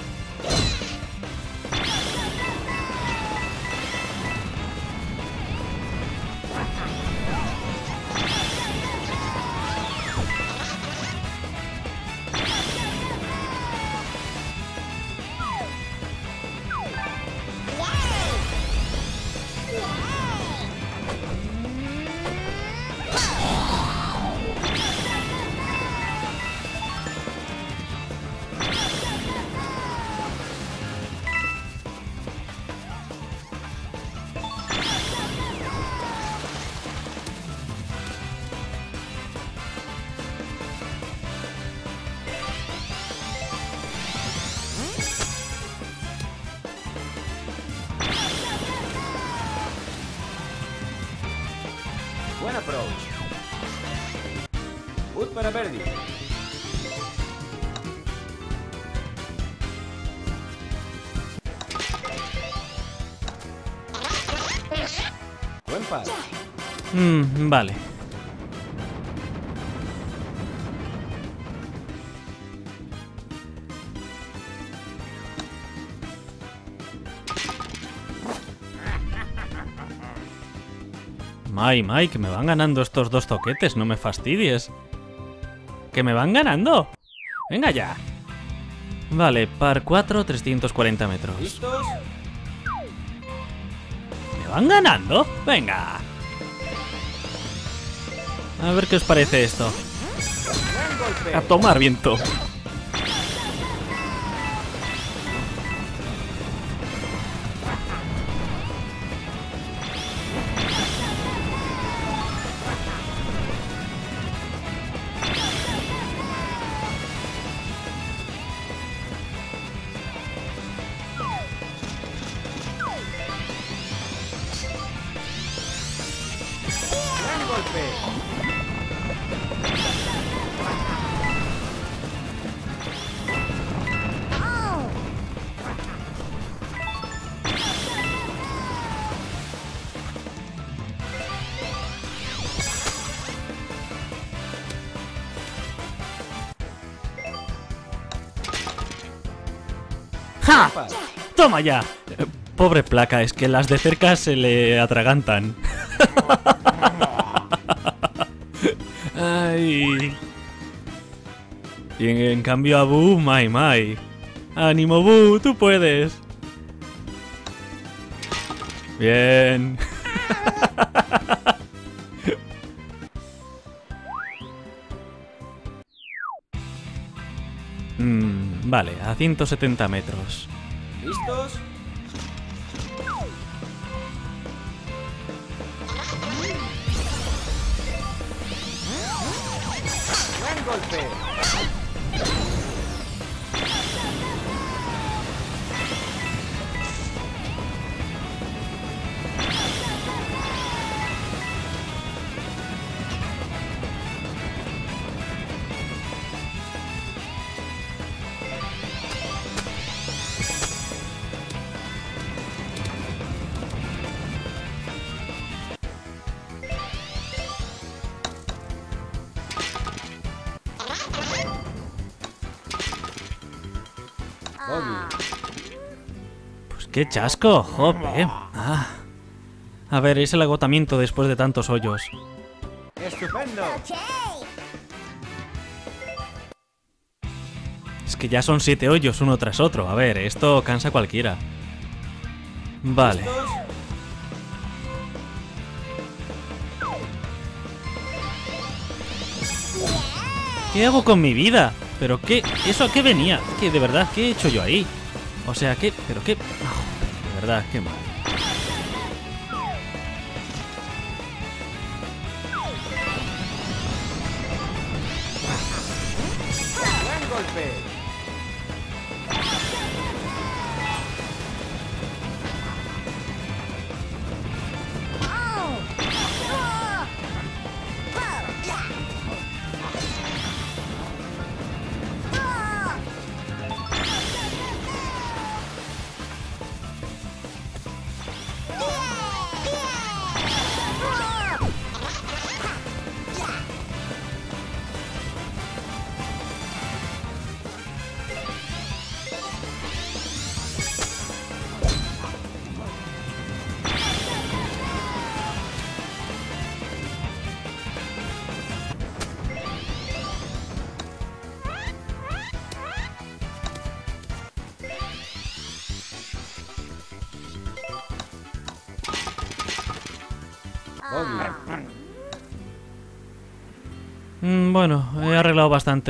vale. Mai, que me van ganando estos dos toquetes, no me fastidies. ¡Que me van ganando! ¡Venga ya! Vale, par 4, 340 metros. ¿Listos? ¿Me van ganando? ¡Venga! A ver qué os parece esto. A tomar viento. ¡Toma ya! Pobre placa, es que las de cerca se le atragantan. Ay. Y en, en cambio a Bu, Mai Mai. ¡Ánimo, Bu! ¡Tú puedes! Bien. Mm, vale, a 170 metros. ¿Listos? Qué chasco, jope. Ah. A ver, es el agotamiento después de tantos hoyos. Estupendo. Es que ya son siete hoyos uno tras otro. A ver, esto cansa a cualquiera. Vale. ¿Qué hago con mi vida? ¿Pero qué? ¿Eso a qué venía? ¿Qué de verdad? ¿Qué he hecho yo ahí? O sea, ¿qué? ¿Pero qué? Ah, de verdad, qué mal.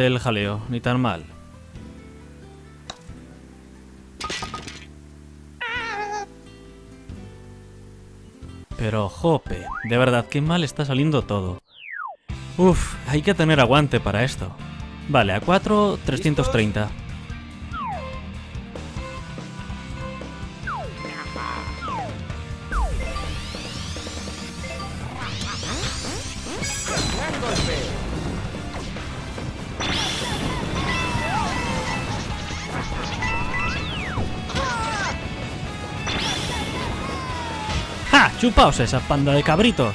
El jaleo. Ni tan mal. Pero, jope, de verdad, qué mal está saliendo todo. Uf, hay que tener aguante para esto. Vale, a 4, 330. Chupaos esa panda de cabritos.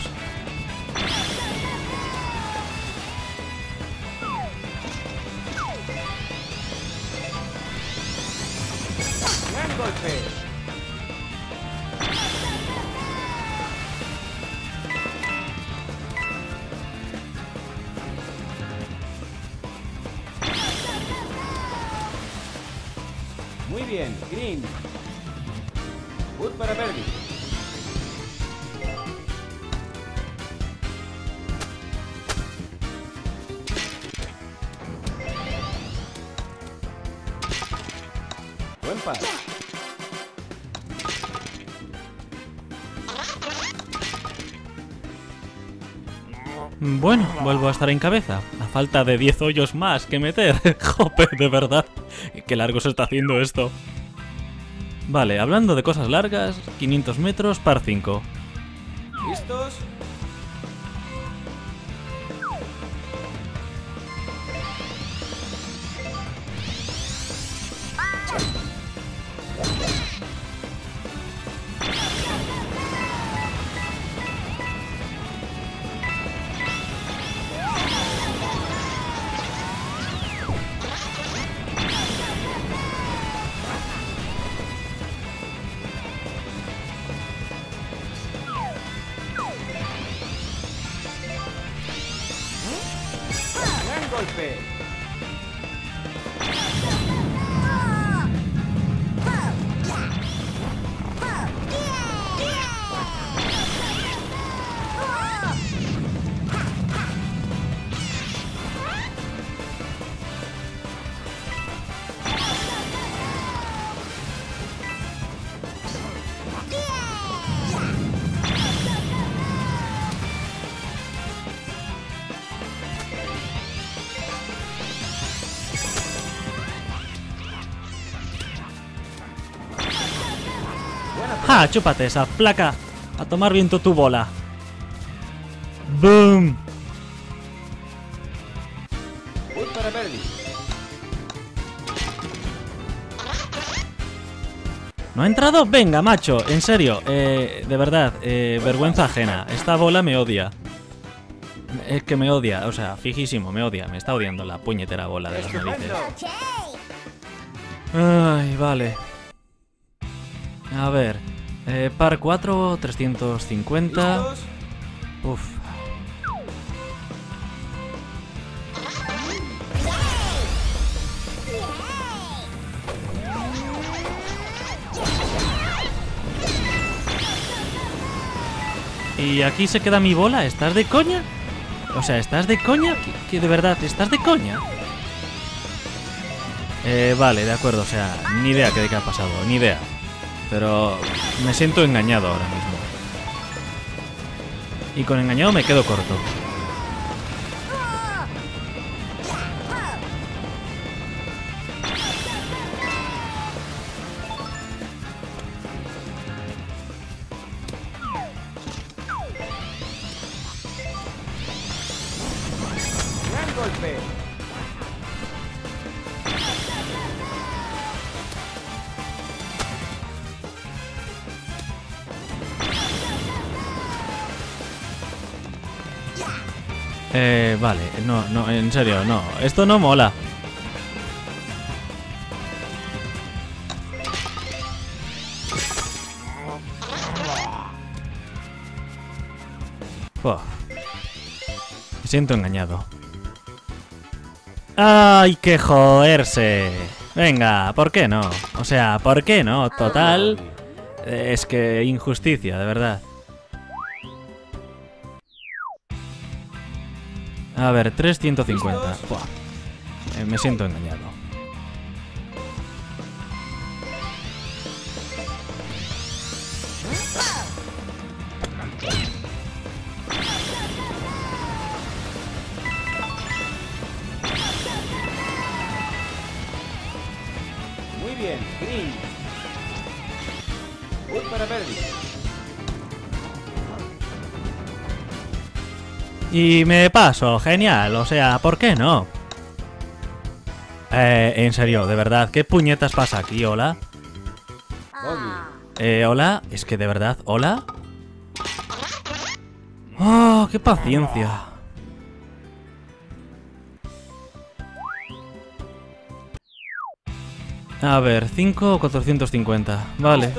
Bueno, vuelvo a estar en cabeza. A falta de 10 hoyos más que meter. Jope, de verdad. Qué largo se está haciendo esto. Vale, hablando de cosas largas, 500 metros par 5. Chúpate esa placa. A tomar viento tu bola. ¡Boom! Para. ¿No ha entrado? Venga, macho, en serio, eh, de verdad, eh, vergüenza ajena. Esta bola me odia. Es que me odia, o sea, fijísimo, me odia. Me está odiando la puñetera bola de las narices. Ay, vale. A ver, eh, par 4, 350. ¿Listos? Uf. ¿Y aquí se queda mi bola? ¿Estás de coña? O sea, ¿estás de coña? ¿Que, que de verdad estás de coña? Eh, vale, de acuerdo, o sea, ni idea que de qué ha pasado, ni idea. Pero me siento engañado ahora mismo. Y con engañado me quedo corto. No, no, en serio, no. Esto no mola. Buah. Me siento engañado. ¡Ay, que joderse! Venga, ¿por qué no? O sea, ¿por qué no? Total. Es que injusticia, de verdad. A ver, 350. Buah. Eh, me siento engañado. Y me paso, genial. O sea, ¿por qué no? Eh, en serio, de verdad, ¿qué puñetas pasa aquí? ¿Hola? Bogey. Eh, ¿hola? Es que de verdad, ¿hola? ¡Oh, qué paciencia! A ver, 5 o 450. Vale.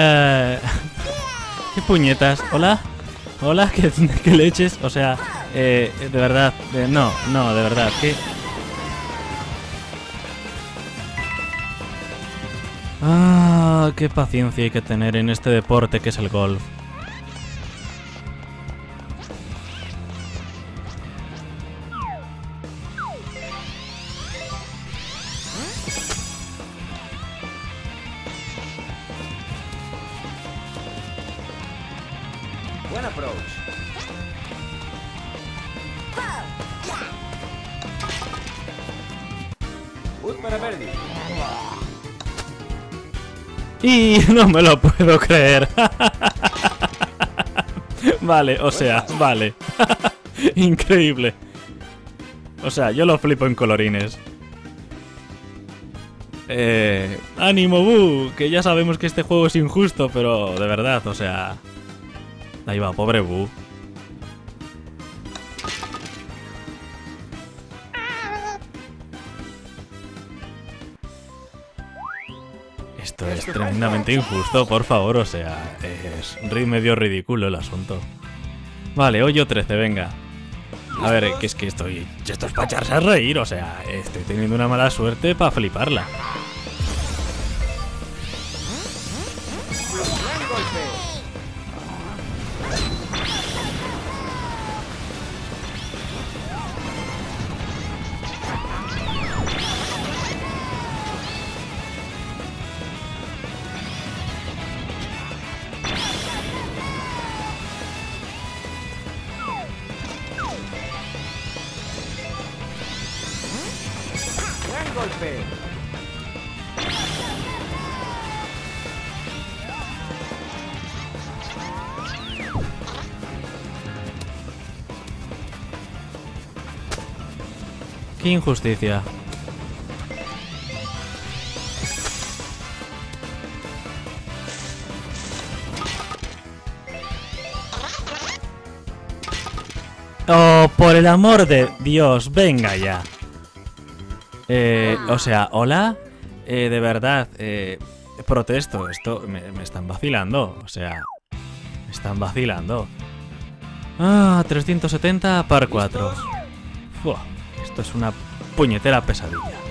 Eh, ¿Qué puñetas? ¿Hola? ¿Hola? ¿Qué, leches? O sea, eh, de verdad, no, no, de verdad, ¿qué? Ah, qué paciencia hay que tener en este deporte que es el golf. No me lo puedo creer. vale, o sea, vale. Increíble. O sea, yo lo flipo en colorines. Eh, ánimo, Bu, que ya sabemos que este juego es injusto, pero de verdad, o sea... Ahí va, pobre Bu. Tremendamente injusto, por favor, o sea, es medio ridículo el asunto. Vale, hoyo 13, venga. A ver, que es que estoy... Esto es para echarse a reír, o sea, estoy teniendo una mala suerte para fliparla. Qué injusticia. Oh, por el amor de Dios, venga ya. Eh, o sea, hola. Eh, de verdad, eh, protesto. Esto me, me están vacilando. O sea, me están vacilando. Ah, 370 par 4. Fua, es una puñetera pesadilla.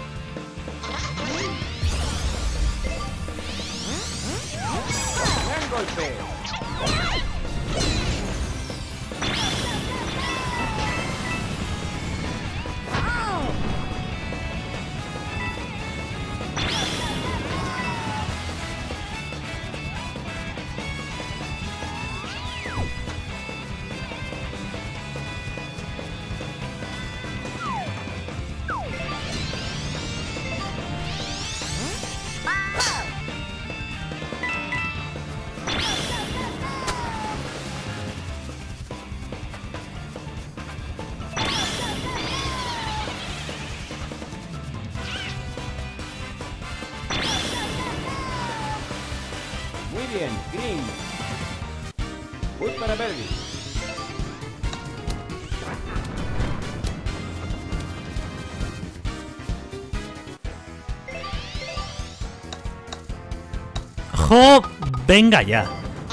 Venga ya.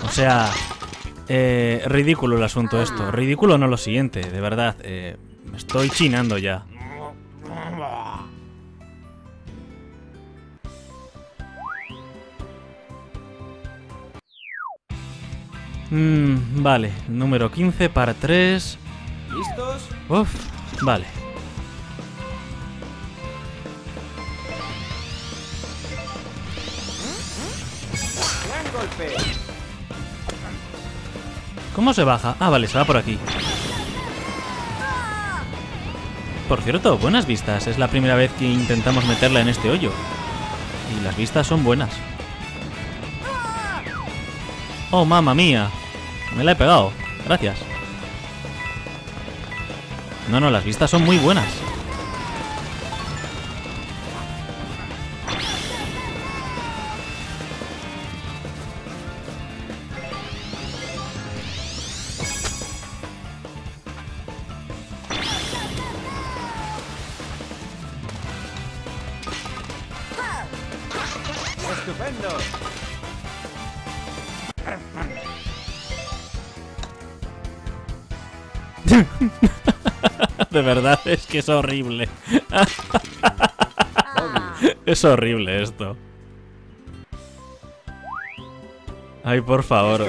O sea, eh, ridículo el asunto esto. Ridículo no lo siguiente, de verdad. eh, Me estoy chinando ya. Mm, vale, número 15 para 3. ¿Listos? Uf, vale. ¿Cómo se baja? Ah, vale, se va por aquí. Por cierto, buenas vistas. Es la primera vez que intentamos meterla en este hoyo. Y las vistas son buenas. Oh, mamma mía. Me la he pegado. Gracias. No, no, las vistas son muy buenas. De verdad, es que es horrible. Es horrible esto. Ay, por favor.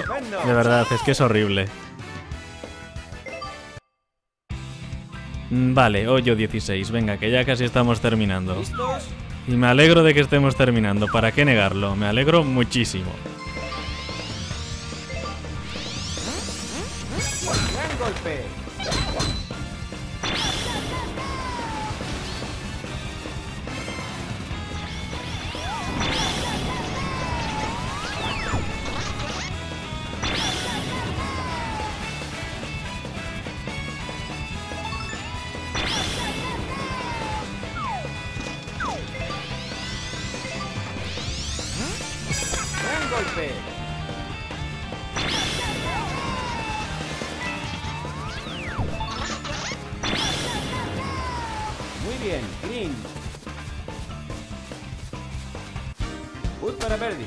De verdad, es que es horrible. Mm, Vale, hoyo 16. Venga, que ya casi estamos terminando. Y me alegro de que estemos terminando. ¿Para qué negarlo? Me alegro muchísimo. Golpe. Muy bien, green. Put para Verdi.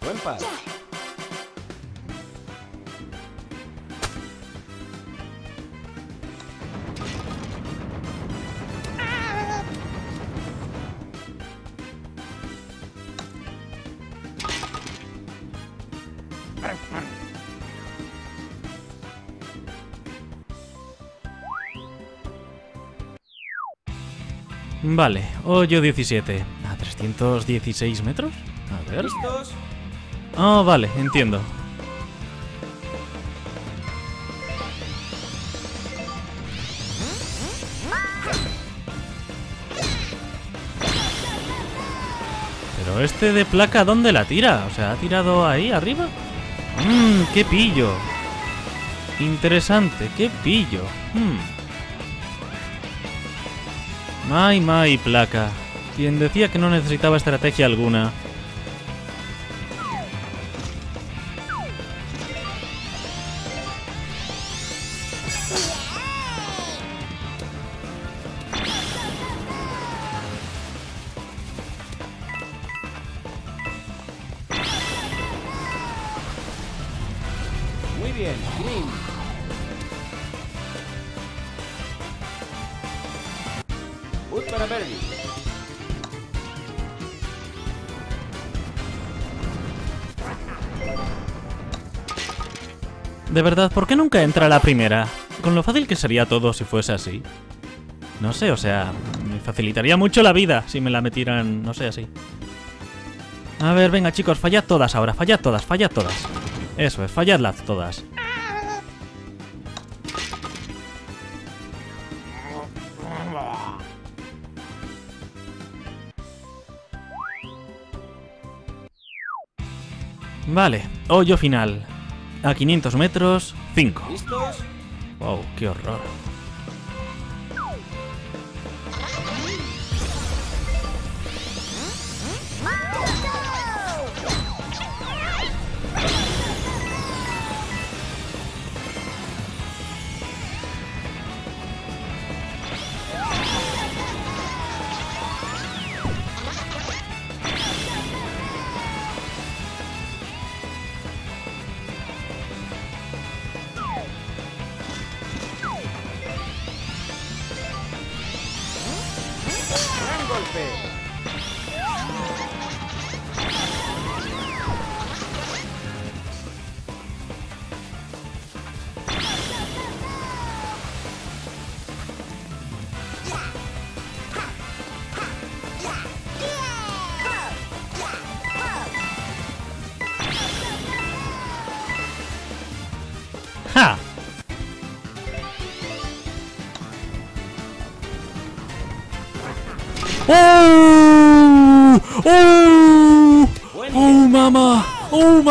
Buen pas. Vale, hoyo 17. ¿A 316 metros? A ver. ¿Listos? Oh, vale, entiendo. Pero este de placa, ¿dónde la tira? O sea, ¿ha tirado ahí arriba? Mmm, qué pillo. Interesante, qué pillo. Mmm. May, may, placa. Quien decía que no necesitaba estrategia alguna. Entra la primera? Con lo fácil que sería todo si fuese así. No sé, o sea, me facilitaría mucho la vida si me la metieran, no sé, así. A ver, venga chicos, fallad todas ahora, fallad todas, fallad todas. Eso es, falladlas todas. Vale, hoyo final. A 500 metros, 5. ¿Listos? Wow, qué horror.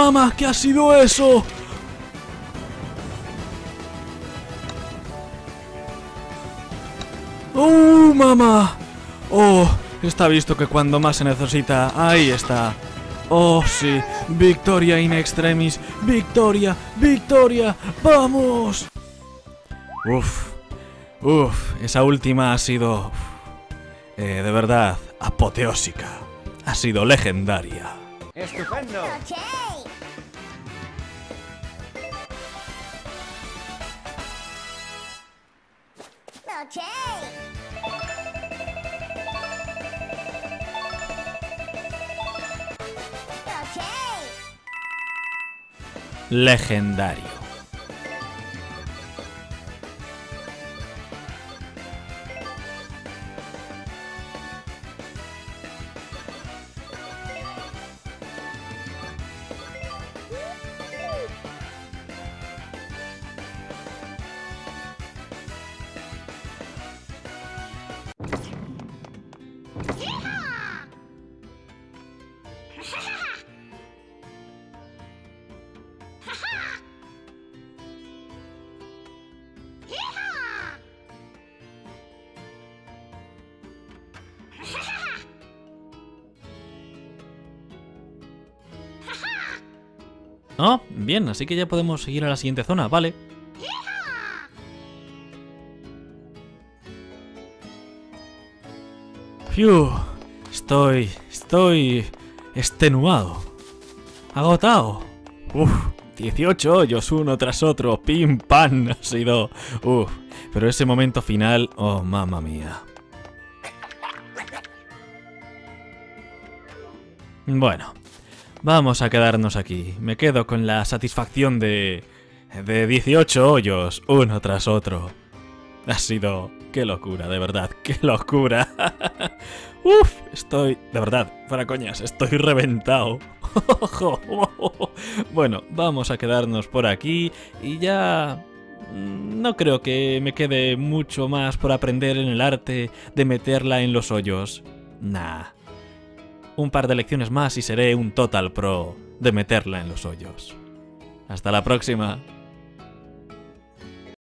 ¡Oh, mamá! ¿Qué ha sido eso? ¡Oh, mamá! ¡Oh! Está visto que cuando más se necesita, ahí está. ¡Oh, sí! ¡Victoria in extremis! ¡Victoria! ¡Victoria! ¡Vamos! Uf, uf, esa última ha sido, eh, de verdad, apoteósica. Ha sido legendaria. Estupendo. Legendario. Así que ya podemos seguir a la siguiente zona, vale. Fiu, estoy, estoy extenuado, agotado. Uf, 18 hoyos uno tras otro, pim pam, ha sido, uf. Pero ese momento final, oh mamma mía. Bueno, vamos a quedarnos aquí. Me quedo con la satisfacción de... de 18 hoyos, uno tras otro. Ha sido... qué locura, de verdad, qué locura. Uf, estoy... de verdad, para coñas, estoy reventado. bueno, vamos a quedarnos por aquí y ya... mm, No creo que me quede mucho más por aprender en el arte de meterla en los hoyos. Nah. Un par de lecciones más y seré un total pro de meterla en los hoyos. Hasta la próxima.